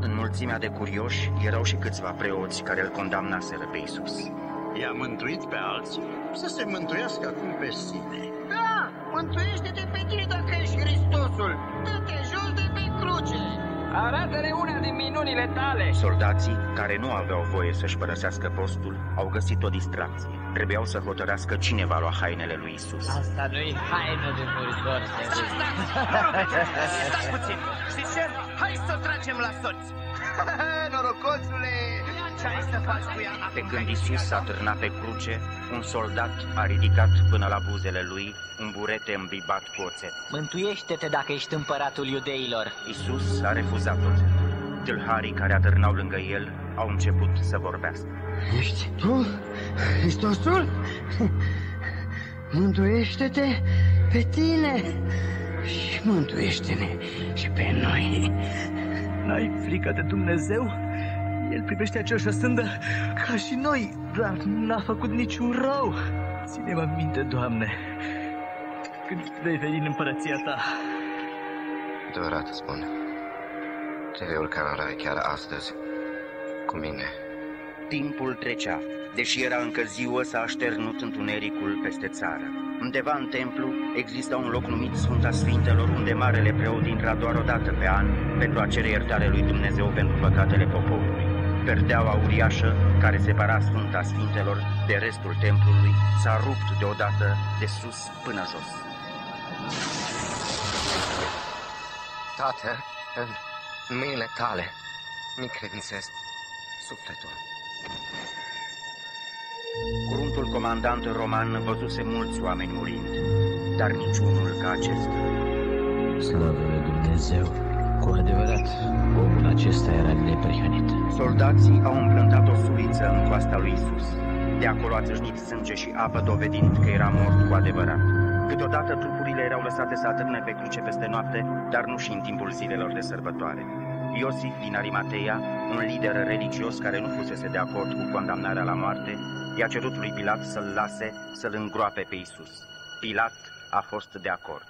În mulțimea de curioși erau și câțiva preoți care îl condamnaseră pe Isus. I-a mântuit pe alții să se mântuiască acum pe sine. Da, mântuiește-te pe tine dacă ești Hristosul. Dă-te jos de pe cruce. Arată-ne una din minunile tale! Soldații, care nu aveau voie să-și părăsească postul, au găsit o distracție. Trebuiau să hotărească cine va lua hainele lui Isus. Asta nu-i haină de muritor, Stați, stați puțin! Știți ce? Hai să tragem la soți! *laughs* Pe când Isus s-a târnat pe cruce, un soldat a ridicat până la buzele lui un burete îmbibat cu oțet. Mântuiește-te dacă ești împăratul iudeilor. Isus a refuzat oțetul. Tâlharii care atârnau lângă el au început să vorbească. Ești tu, Hristosul? Mântuiește-te pe tine și mântuiește-ne și pe noi. N-ai frică de Dumnezeu? El privește aceeași sândă ca și noi, dar n-a făcut niciun rău. Ține-mă minte, Doamne. când vei veni în împărăția ta. Adevărat îți spun. Te vei urca în rai chiar astăzi. Cu mine. Timpul trecea. Deși era încă ziua, s-a așternut întunericul peste țară. Undeva în templu exista un loc numit Sfânta Sfintelor, unde Marele Preot intra doar o dată pe an pentru a cere iertare lui Dumnezeu pentru păcatele poporului. Perdeaua uriașă, care separa Sfânta Sfintelor de restul templului, s-a rupt deodată de sus până jos. Tată, în mâinile tale mi credințesc sufletul. Curuntul comandant roman văzuse mulți oameni murind, dar niciunul ca acesta. Slavă lui Dumnezeu! Cu adevărat, omul acesta era neprihănit. Soldații au împlântat o suliță în coasta lui Isus. De acolo a țâșnit sânge și apă, dovedind că era mort cu adevărat. Câteodată trupurile erau lăsate să atârne pe cruce peste noapte, dar nu și în timpul zilelor de sărbătoare. Iosif din Arimateia, un lider religios care nu fusese de acord cu condamnarea la moarte, i-a cerut lui Pilat să-l lase să-l îngroape pe Isus. Pilat a fost de acord.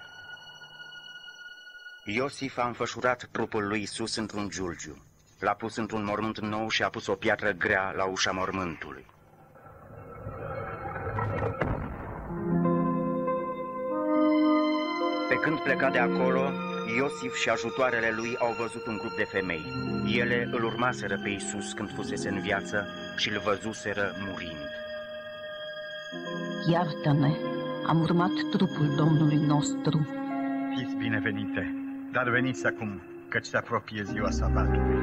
Iosif a înfășurat trupul lui Isus într-un giulgiu. L-a pus într-un mormânt nou și a pus o piatră grea la ușa mormântului. Pe când pleca de acolo, Iosif și ajutoarele lui au văzut un grup de femei. Ele îl urmaseră pe Isus când fusese în viață și îl văzuseră murind. Iartă-ne, am urmat trupul Domnului nostru. Fiți binevenite, dar veniți acum, căci se apropie ziua sabatului.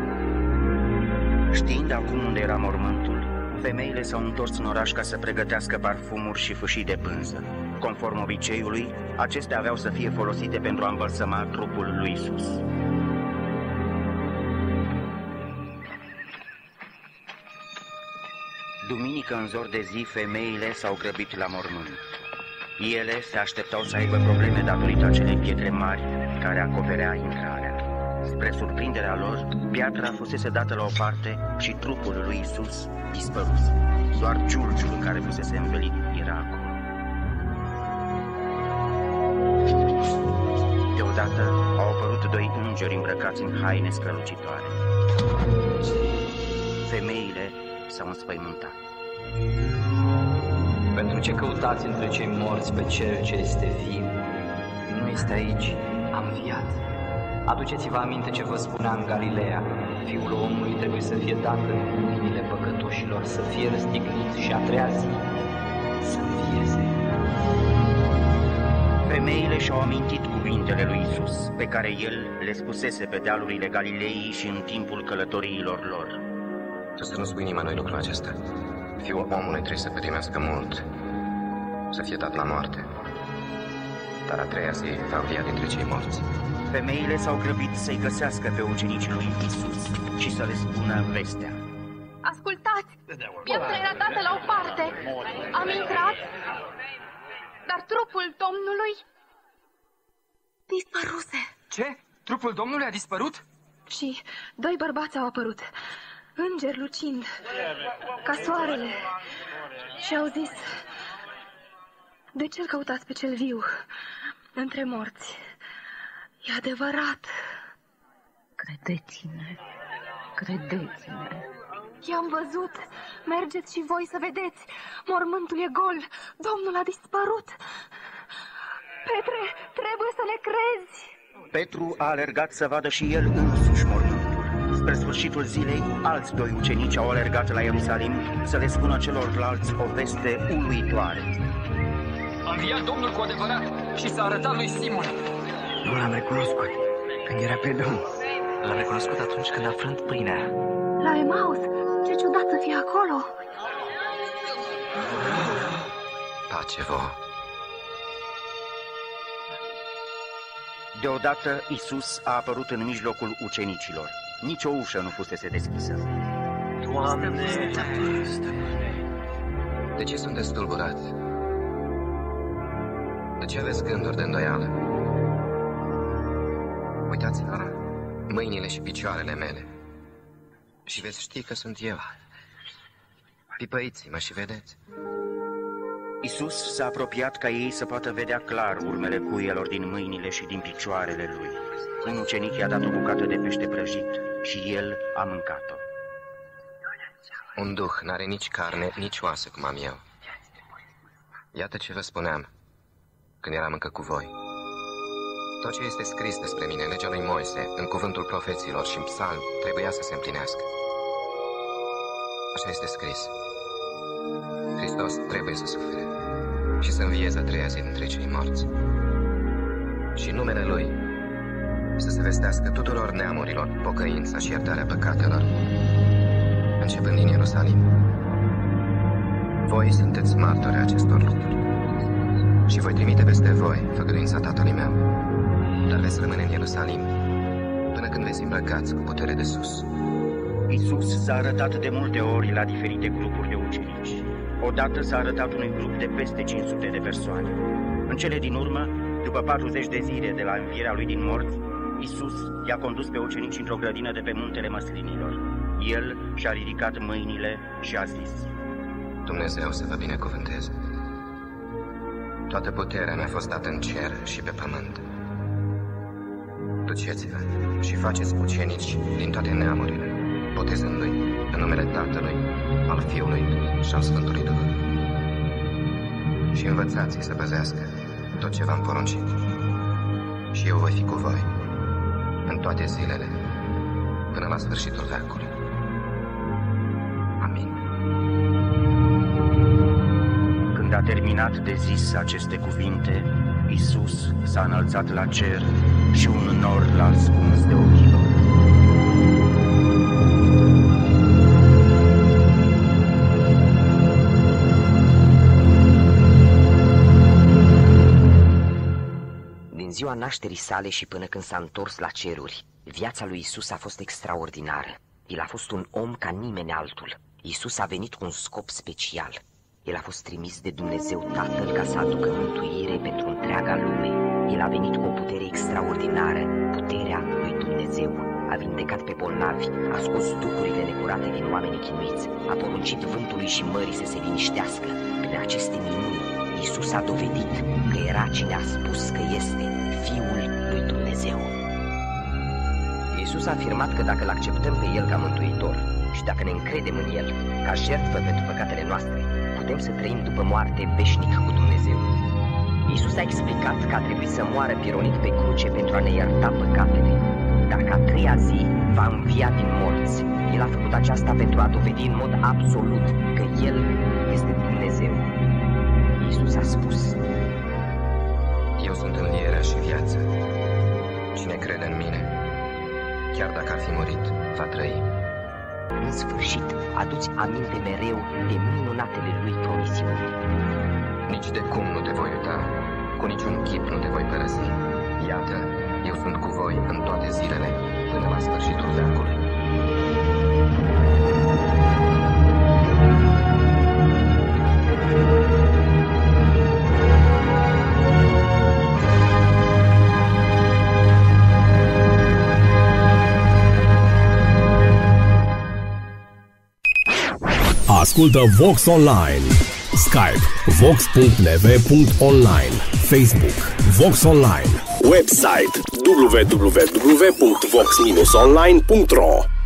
Știind acum unde era mormântul, femeile s-au întors în oraș ca să pregătească parfumuri și fâșii de pânză. Conform obiceiului, acestea aveau să fie folosite pentru a îmbălsăma trupul lui Isus. Duminică în zor de zi, femeile s-au grăbit la mormânt. Ele se așteptau să aibă probleme datorită acelei pietre mari care acoperea intrarea. Spre surprinderea lor, piatra fusese dată la o parte și trupul lui Isus dispăruse. Doar ciulciul în care fusese învelit era acolo. Deodată au apărut doi îngeri îmbrăcați în haine strălucitoare. Femeile s-au înspăimântat. Pentru ce căutați între cei morți pe cel ce este viu? Nu este aici, am înviat. Aduceți-vă aminte ce vă spunea în Galileea. Fiul omului trebuie să fie dat în mâinile păcătoșilor, să fie răstignit și a treia zi să învieze. Femeile și-au amintit cuvintele lui Isus, pe care el le spusese pe dealurile Galilei și în timpul călătoriilor lor. Tu să nu spui nimănui lucrul acesta. Fiul omului trebuie să pătimească mult, să fie dat la moarte. Dar a treia zi va învia dintre cei morți. Femeile s-au grăbit să-i găsească pe ucenicii lui Isus și să le spună vestea. Ascultați! Piatra era dată la o parte. Am intrat, dar trupul Domnului dispăruse. Ce? Trupul Domnului a dispărut? Și doi bărbați au apărut, îngeri lucind, ca soarele, și au zis, de ce-l căutați pe cel viu între morți? E adevărat. Credeți-ne, credeți-ne. I-am văzut. Mergeți și voi să vedeți. Mormântul e gol. Domnul a dispărut. Petre, trebuie să ne crezi. Petru a alergat să vadă și el însuși mormântul. Spre sfârșitul zilei, alți doi ucenici au alergat la Ierusalim să le spună celorlalți o veste uluitoare. A înviat Domnul cu adevărat și s-a arătat lui Simon. Nu l-am recunoscut când era pe drum. L-am recunoscut atunci când a frânt pâinea. La Emaus, ce ciudat să fie acolo. Pace vouă. Deodată Isus a apărut în mijlocul ucenicilor. Nici o ușă nu fusese deschisă. Doamne! De ce sunteți tulburați? De ce aveți gânduri de îndoială? Uitați-vă la mâinile și picioarele mele și veți ști că sunt eu. Pipăiți-mă și vedeți. Isus s-a apropiat ca ei să poată vedea clar urmele cuielor din mâinile și din picioarele lui. Un ucenic i-a dat o bucată de pește prăjit și el a mâncat-o. Un duh n-are nici carne, nici oasă cum am eu. Iată ce vă spuneam când eram încă cu voi. Tot ce este scris despre mine în legea lui Moise, în cuvântul profeților și în psalm, trebuia să se împlinească. Așa este scris. Hristos trebuie să sufere și să învieze a treia zi dintre cei morți. Și numele Lui să se vestească tuturor neamurilor pocăința și iertarea păcatelor, începând din Ierusalim. Voi sunteți martori acestor lucruri și voi trimite peste voi făgăduința Tatălui meu, dar veți rămâne în Ierusalim până când veți îmbrăcați cu putere de sus. Isus s-a arătat de multe ori la diferite grupuri de ucenici. Odată s-a arătat unui grup de peste 500 de persoane. În cele din urmă, după 40 de zile de la învierea lui din morți, Isus i-a condus pe ucenici într-o grădină de pe muntele măslinilor. El și-a ridicat mâinile și a zis, Dumnezeu să vă binecuvânteze. Toată puterea mi-a fost dată în cer și pe pământ. Duceți-vă și faceți ucenici din toate neamurile, botezându-i în numele Tatălui, al Fiului și al Sfântului Duh. Și învățați-i să păzească tot ce v-am poruncit. Și eu voi fi cu voi în toate zilele, până la sfârșitul veacului. Când a terminat de zis aceste cuvinte, Isus s-a înălțat la cer și un nor l-a ascuns de ochii ziua nașterii sale și până când s-a întors la ceruri, viața lui Isus a fost extraordinară. El a fost un om ca nimeni altul. Isus a venit cu un scop special. El a fost trimis de Dumnezeu Tatăl ca să aducă mântuire pentru întreaga lume. El a venit cu o putere extraordinară, puterea lui Dumnezeu. A vindecat pe bolnavi, a scos duhurile necurate din oamenii chinuiți, a poruncit vântului și mării să se liniștească. Prin aceste minuni, Isus a dovedit că era cine a spus că este Fiul lui Dumnezeu. Isus a afirmat că dacă îl acceptăm pe El ca mântuitor și dacă ne încredem în El ca jertfă pentru păcatele noastre, putem să trăim după moarte veșnic cu Dumnezeu. Isus a explicat că a trebuit să moară pironit pe cruce pentru a ne ierta păcatele, dar că a treia zi va învia din morți. El a făcut aceasta pentru a dovedi în mod absolut că El este Dumnezeu. Isus a spus, Eu sunt învierea și viața. Cine crede în mine, chiar dacă ar fi murit, va trăi. În sfârșit, aduți aminte mereu de minunatele lui promisiuni. Nici de cum nu te voi uita, cu niciun chip nu te voi părăsi. Iată, eu sunt cu voi în toate zilele, până la sfârșitul veacului. Ascultă Vox Online. Skype vox.nv.online Facebook Vox Online. Website www.vox-online.ro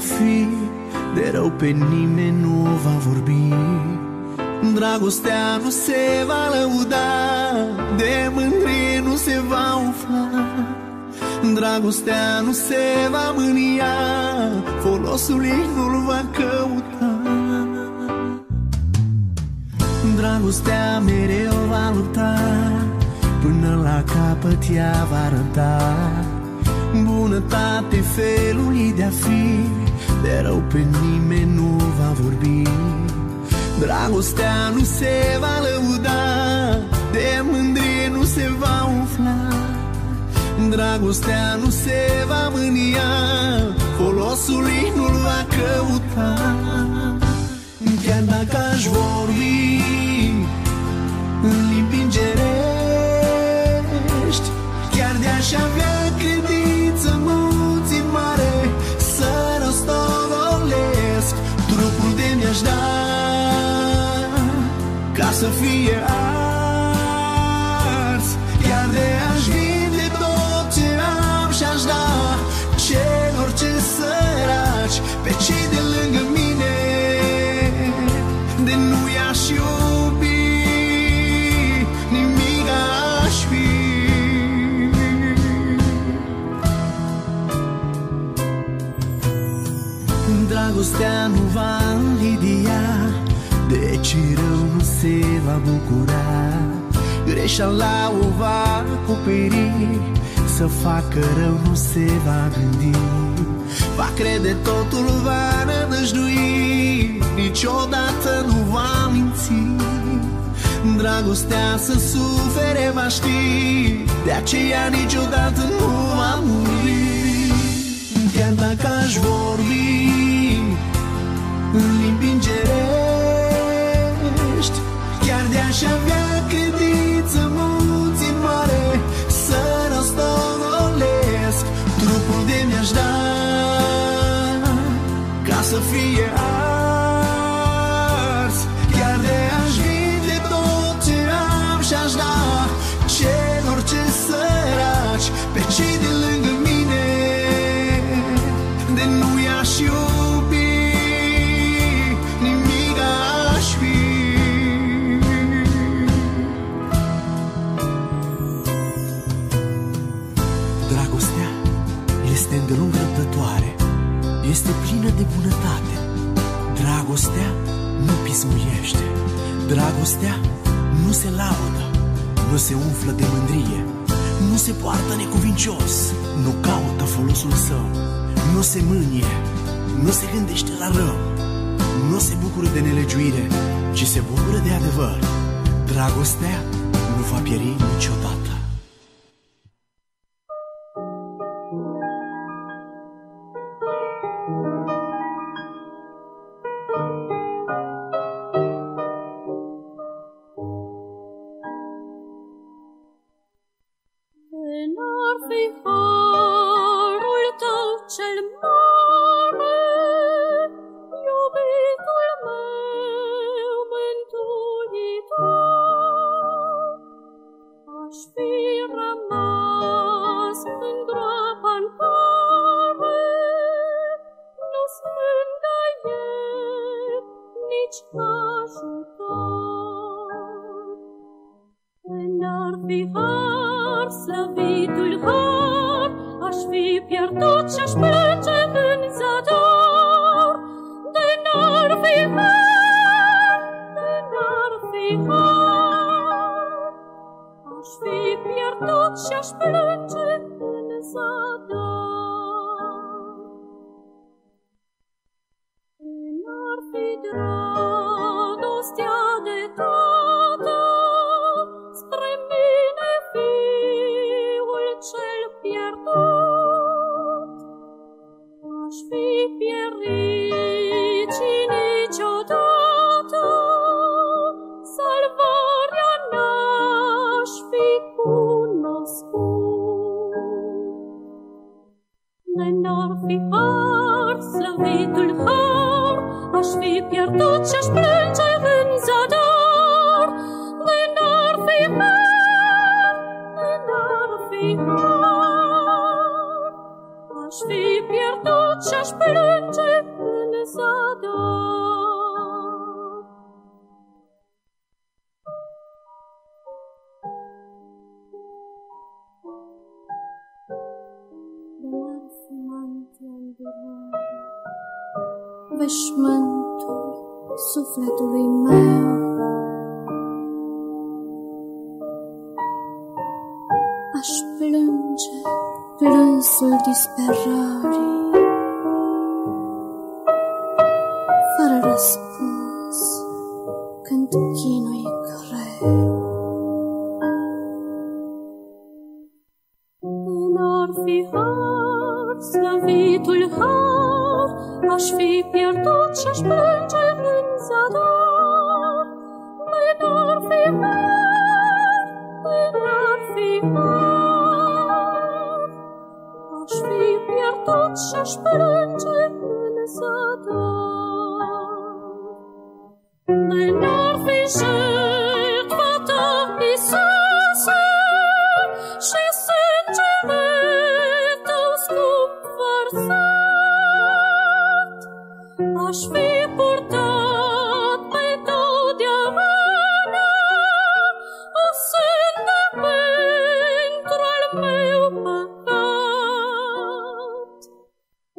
fi De rău pe nimeni nu va vorbi. Dragostea nu se va lăuda De mândrie nu se va umfla. Dragostea nu se va mânia Folosul ei nu-l va căuta. Dragostea mereu va lupta Până la capăt ea va arăta. Bunătate felul ei de-a fi De rău pe nimeni nu va vorbi. Dragostea nu se va lăuda De mândrie nu se va umfla. Dragostea nu se va mânia Folosul ei nu-l va căuta. Chiar dacă aș vorbi În limbi îngerești Chiar de-aș avea să fie ars. Chiar de aș vinde tot ce am și-aș da Celor ce săraci Pe cei de lângă mine. De nu i-aș iubi Nimic aș fi. Dragostea nu va se va bucura. Greșeala o va acoperi. Să facă rău nu se va gândi. Va crede totul va nădăjdui Niciodată nu va minți. Dragostea să sufere va ști. De aceea niciodată nu va muri. Chiar dacă aș vorbi În limbi îngerești Chiar de-aș avea credință mulți mare Să rostogolesc Trupul de mi-aș da. Ca să fie ars dragostea nu se laudă, nu se umflă de mândrie, nu se poartă necuvincios, nu caută folosul său, nu se mânie, nu se gândește la rău, nu se bucură de nelegiuire, ci se bucură de adevăr. Dragostea nu va pieri niciodată.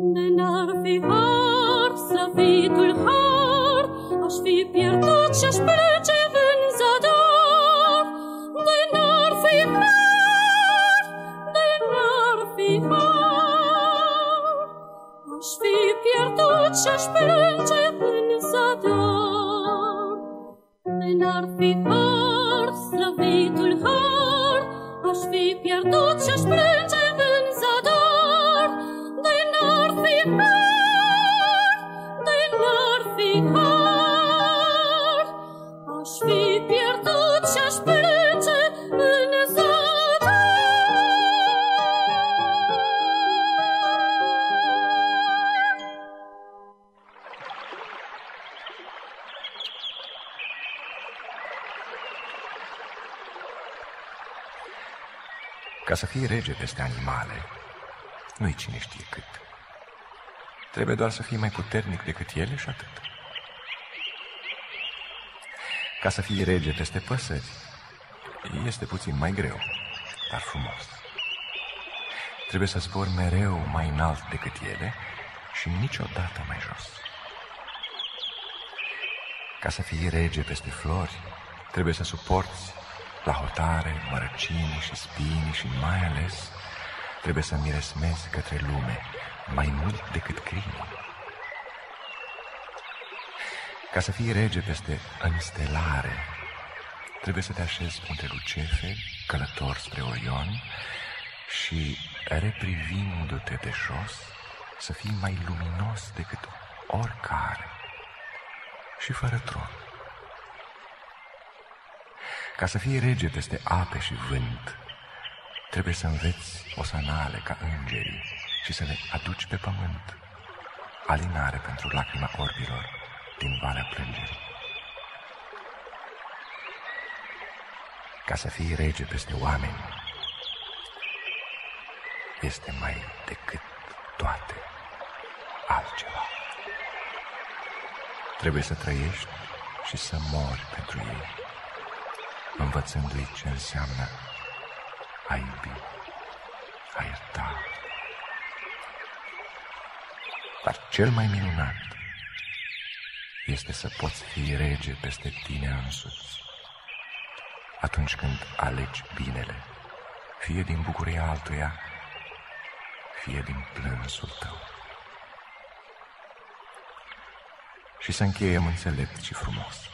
De n-ar fi har, slăvitul har, aș fi pierdut și-aș plece în zadar. De n-ar fi har, de n-ar fi har, aș fi pierdut și-aș plece în zadar. De n-ar fi har, slăvitul har, aș fi pierdut și-aș plânge n-ar fi har, de n-ar fi har, aș fi pierdut și-aș plânge în zadar. Ca să fii rege peste animale, nu-i cine știe cât. Trebuie doar să fii mai puternic decât ele și atât. Ca să fii rege peste păsări, este puțin mai greu, dar frumos. Trebuie să zbori mereu mai înalt decât ele și niciodată mai jos. Ca să fii rege peste flori, trebuie să suporți la hotare, mărăcini și spini și mai ales trebuie să miresmezi către lume mai mult decât crimii. Ca să fii rege peste înstelare, trebuie să te așezi între lucefe, călător spre Orion și, reprivindu-te de jos, să fii mai luminos decât oricare și fără tron. Ca să fii rege peste ape și vânt, trebuie să înveți osanale ca îngerii și să le aduci pe pământ, alinare pentru lacrima orbilor din Valea Plângerii. Ca să fii rege peste oameni, este mai decât toate altceva. Trebuie să trăiești și să mori pentru ei, învățându-i ce înseamnă a iubi, a ierta. Dar cel mai minunat este să poți fi rege peste tine însuți. Atunci când alegi binele, fie din bucuria altuia, fie din plânsul tău. Și să încheiem înțelept și frumos,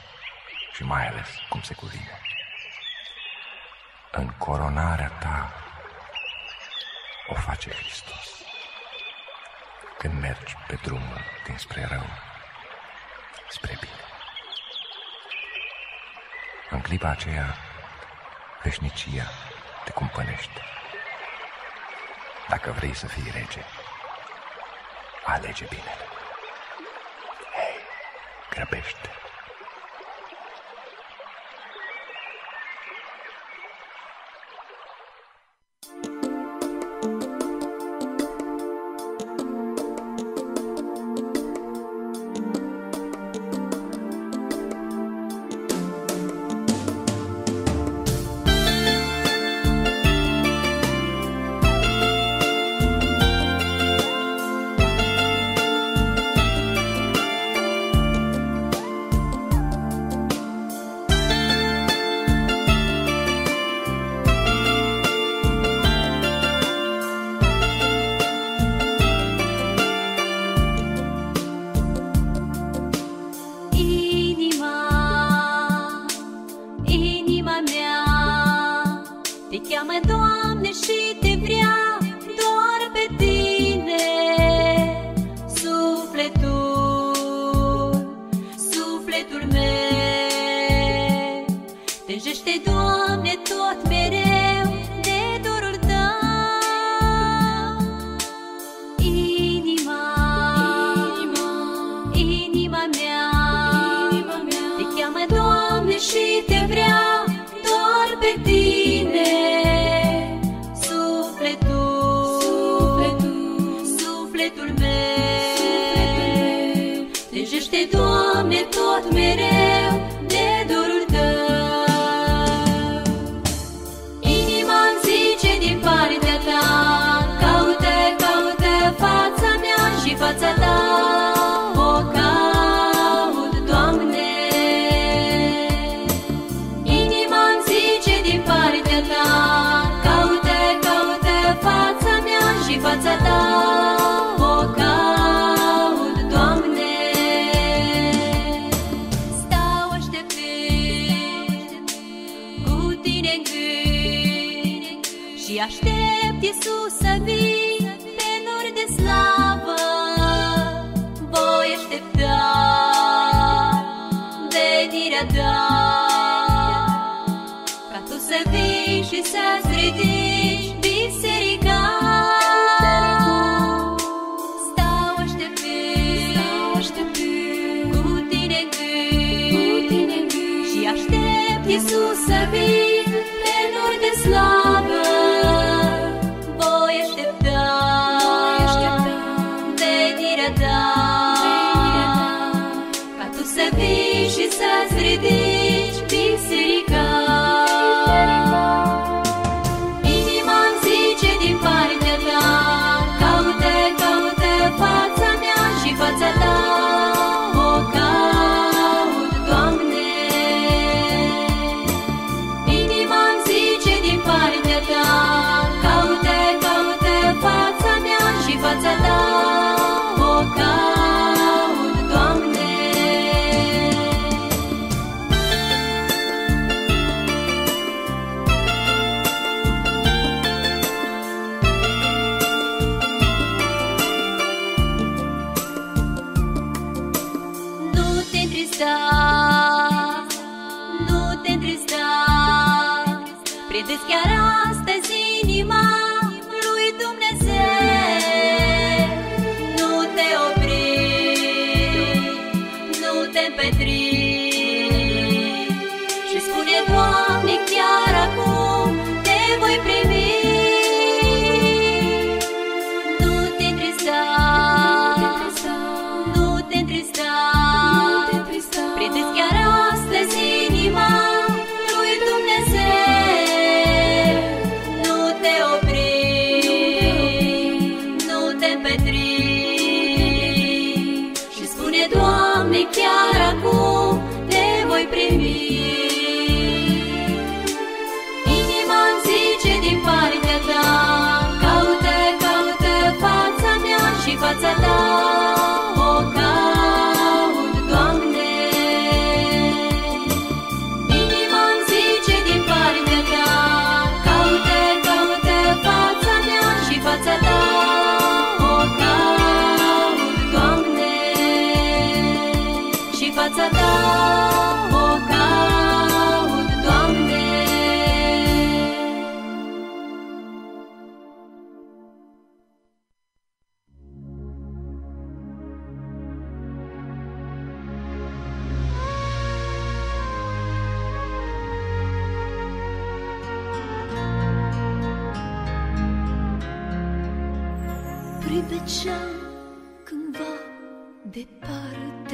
și mai ales cum se cuvine. În coronarea ta o face Hristos. Când mergi pe drumul dinspre rău, spre bine. În clipa aceea, veșnicia te cumpănește. Dacă vrei să fii rege, alege binele. Hei, grăbește. souffle tout.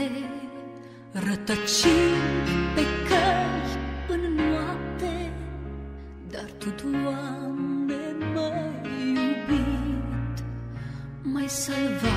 minte Rătăcit pe căi în noapte Dar tu, Doamne, m-ai iubit mai salvat.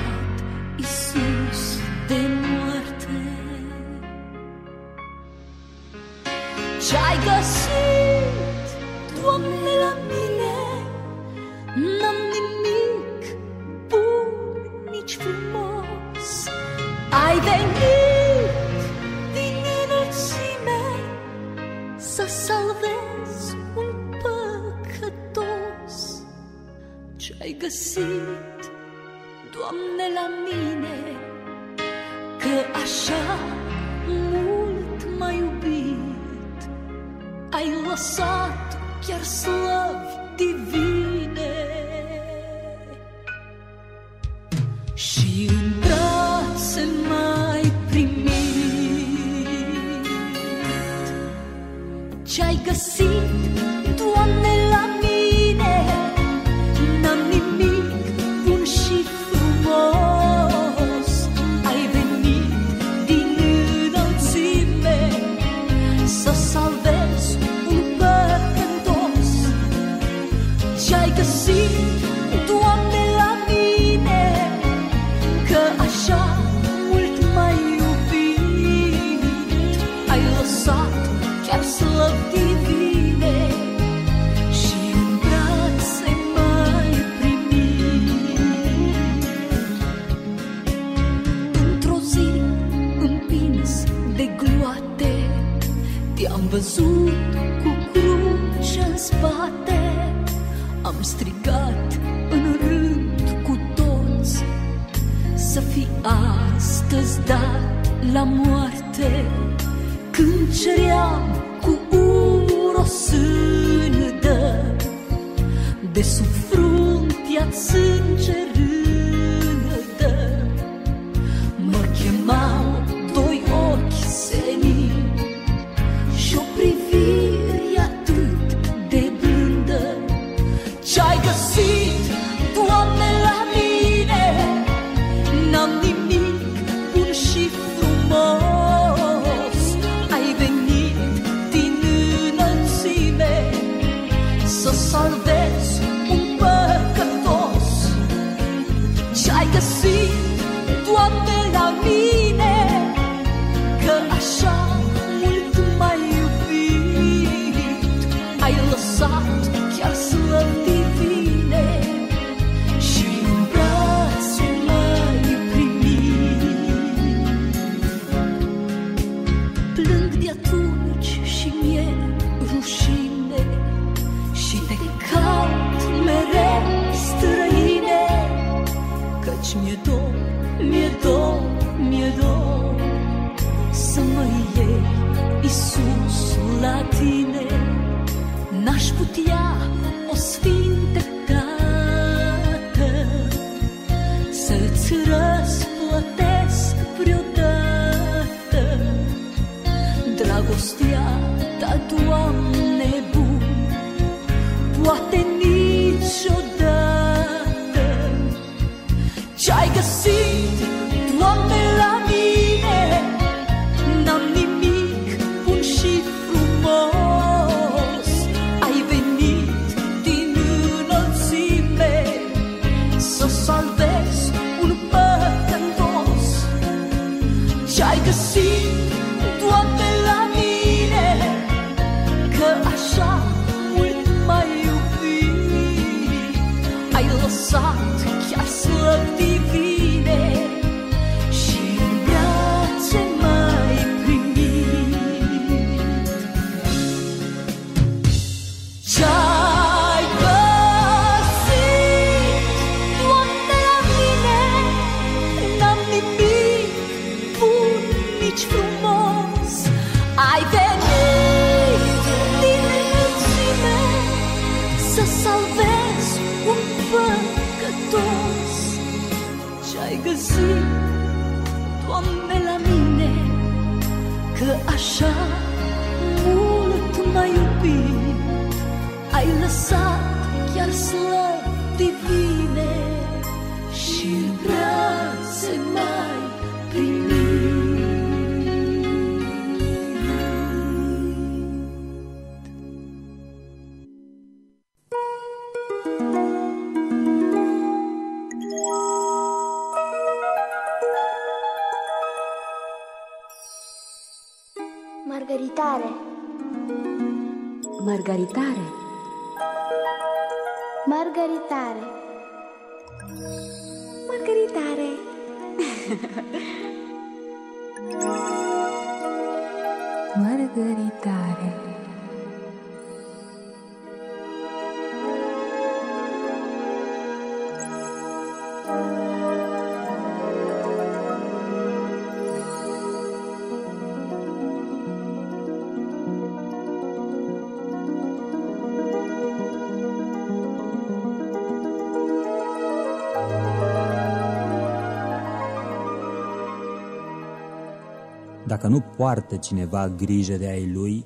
dacă nu poartă cineva grijă de ai lui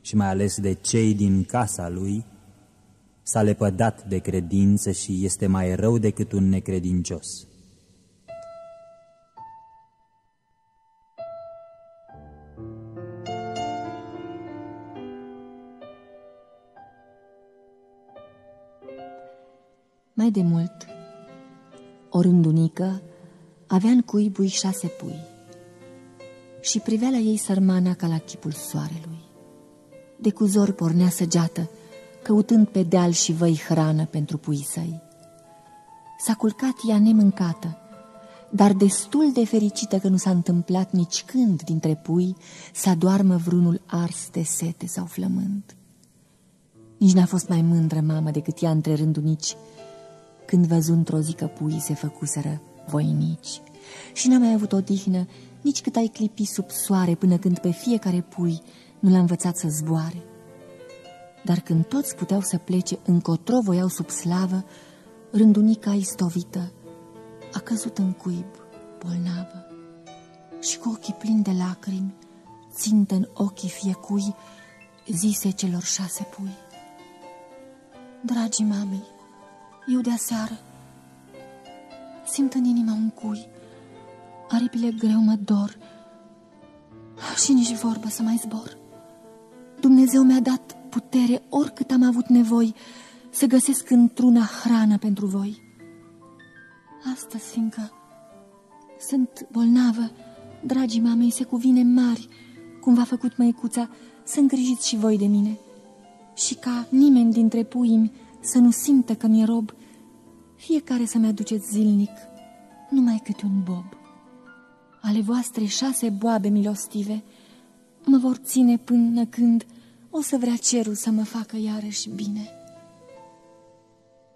și mai ales de cei din casa lui, s-a lepădat de credință și este mai rău decât un necredincios. Mai de mult, o rândunică avea în cuibui șase pui și privea la ei sărmana ca la chipul soarelui. De cuzor pornea săgeată, căutând pe deal și văi hrană pentru puii săi. S-a culcat ea nemâncată, dar destul de fericită că nu s-a întâmplat nici când dintre pui să doarmă vreunul ars de sete sau flămând. Nici n-a fost mai mândră mamă decât ea între rândunici, când văzând într-o zi că puii se făcuseră voinici și n-a mai avut odihnă nici cât ai clipi sub soare până când pe fiecare pui nu l-a învățat să zboare. Dar când toți puteau să plece încotro voiau sub slavă, rândunica istovită a căzut în cuib, bolnavă. Și cu ochii plini de lacrimi, țintă în ochii fiecui, zise celor șase pui. Dragii mamei, eu de aseară simt în inima un cui, aripile greu mă dor și nici vorbă să mai zbor. Dumnezeu mi-a dat putere oricât am avut nevoi să găsesc într-una hrană pentru voi. Astăzi, fiindcă sunt bolnavă, dragii mamei, se cuvine mari, cum v-a făcut măicuța, să îngrijiți și voi de mine. Și ca nimeni dintre puimi să nu simtă că mi-e rob, fiecare să-mi aduceți zilnic numai câte un bob. Ale voastre șase boabe milostive mă vor ține până când o să vrea cerul să mă facă iarăși bine.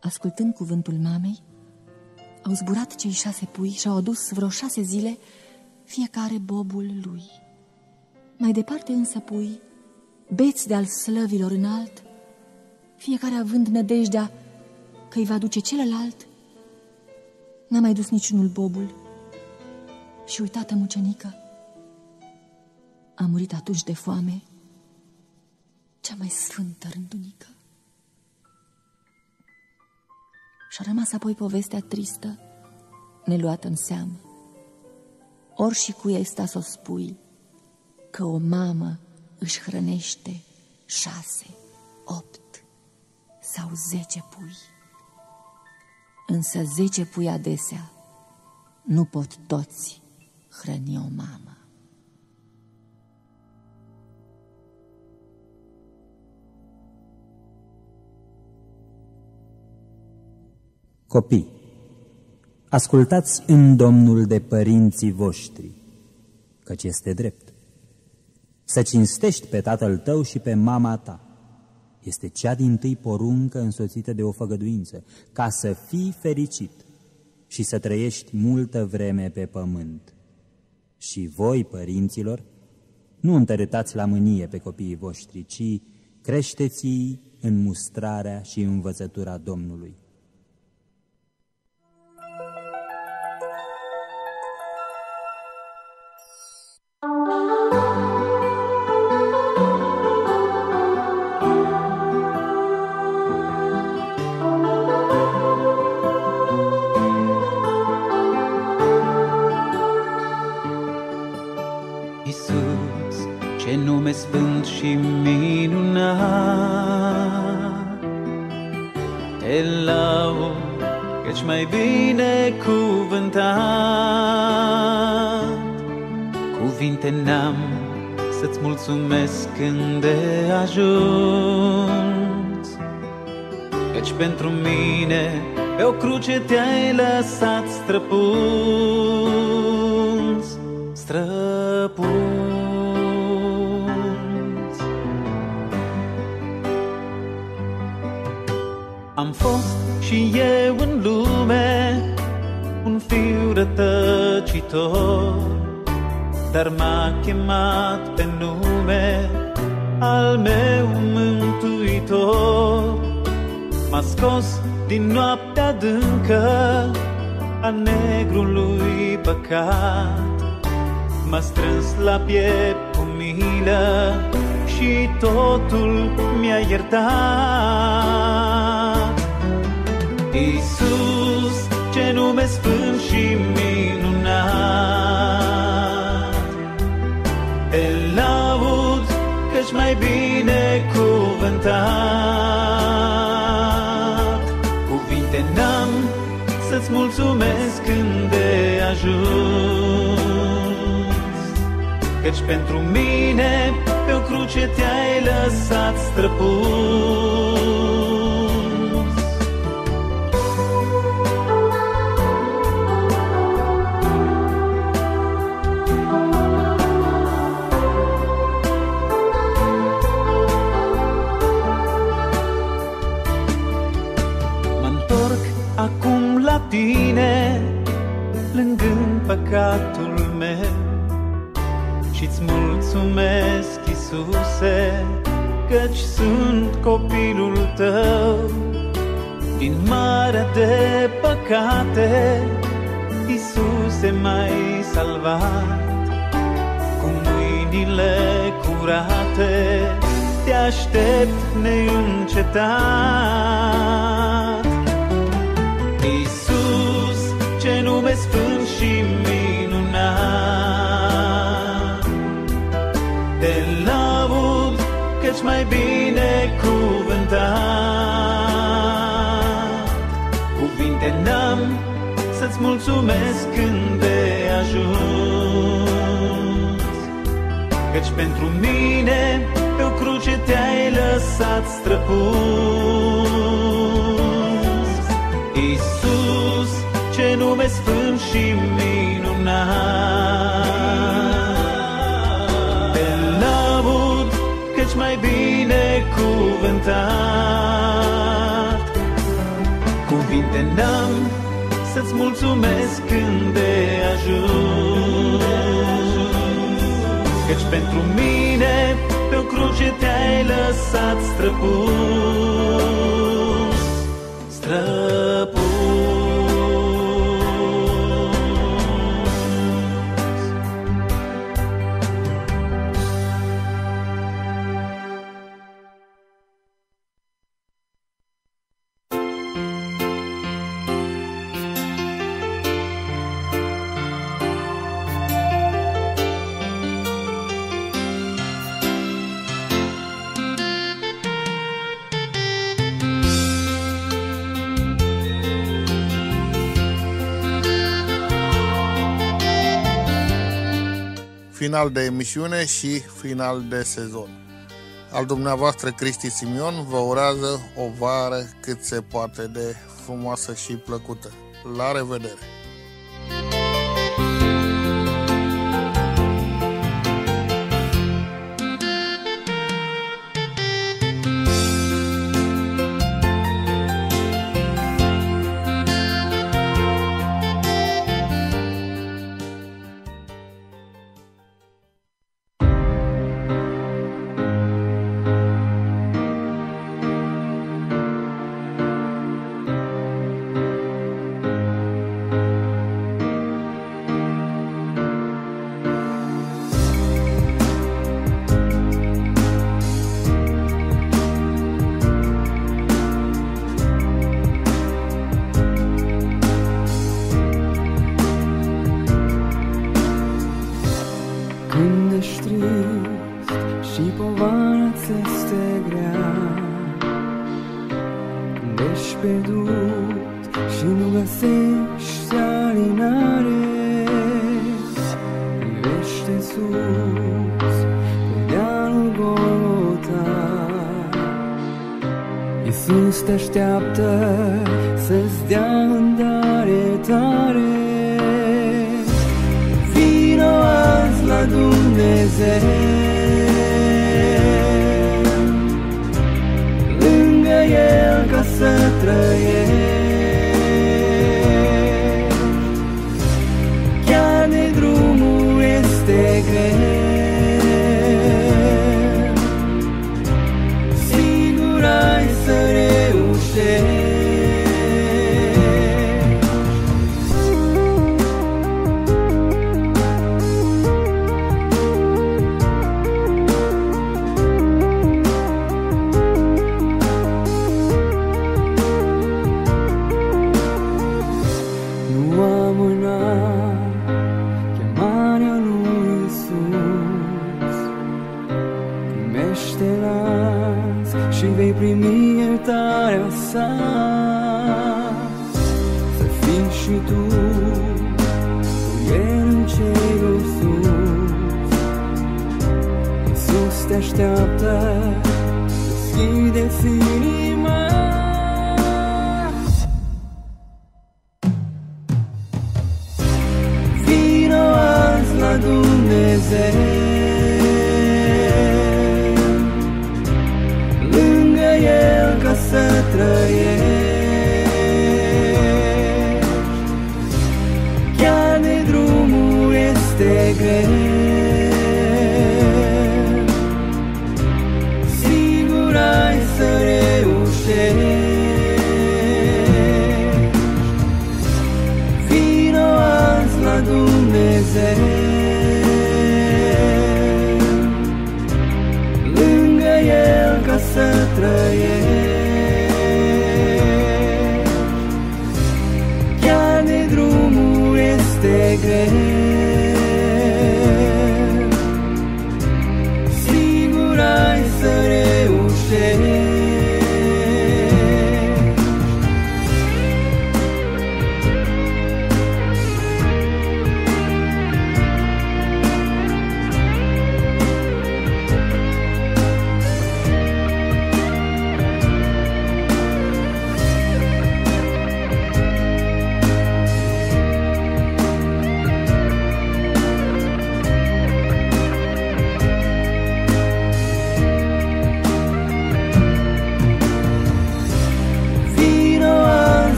Ascultând cuvântul mamei, au zburat cei șase pui și au adus vreo șase zile fiecare bobul lui. Mai departe însă pui, beți de-al slăvilor înalt, fiecare având nădejdea că îi va duce celălalt, n-a mai dus niciunul bobul. Și uitată mucenică, a murit atunci de foame cea mai sfântă rândunică. Și-a rămas apoi povestea tristă, neluată în seamă. Ori și cu ei sta să o spui, că o mamă își hrănește șase, opt sau zece pui. Însă zece pui adesea nu pot toți hrăni o mamă. Copii, ascultați în Domnul de părinții voștri, căci este drept. Să cinstești pe tatăl tău și pe mama ta. Este cea din tâi poruncă însoțită de o făgăduință, ca să fii fericit și să trăiești multă vreme pe pământ. Și voi, părinților, nu întărâtați la mânie pe copiii voștri, ci creșteți-i în mustrarea și învățătura Domnului. Cruce te-ai lăsat străpuns s-ați străpus. Iisus, ce nume sfânt și minunat, Te laud căci mai bine cuvântat. Cuvinte n-am să-ți mulțumesc când de ajuns, căci pentru mine ce te-ai lăsat străpus. final de emisiune și final de sezon. Al dumneavoastră Cristi Simion vă urează o vară cât se poate de frumoasă și plăcută. La revedere!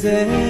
Dumnezeu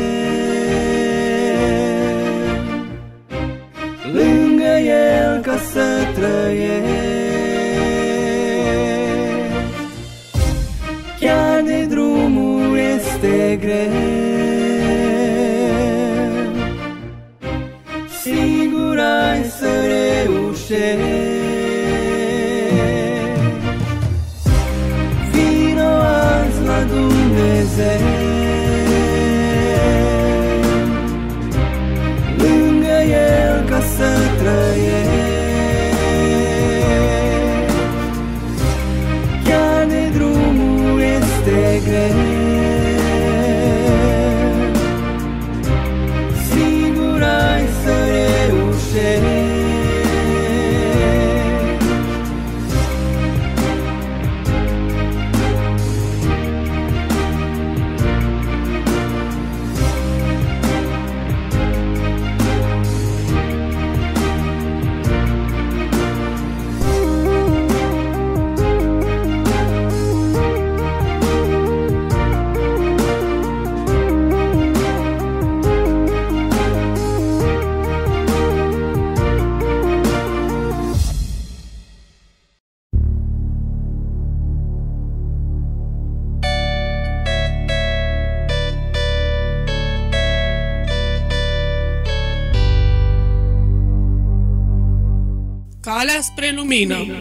Calea spre lumină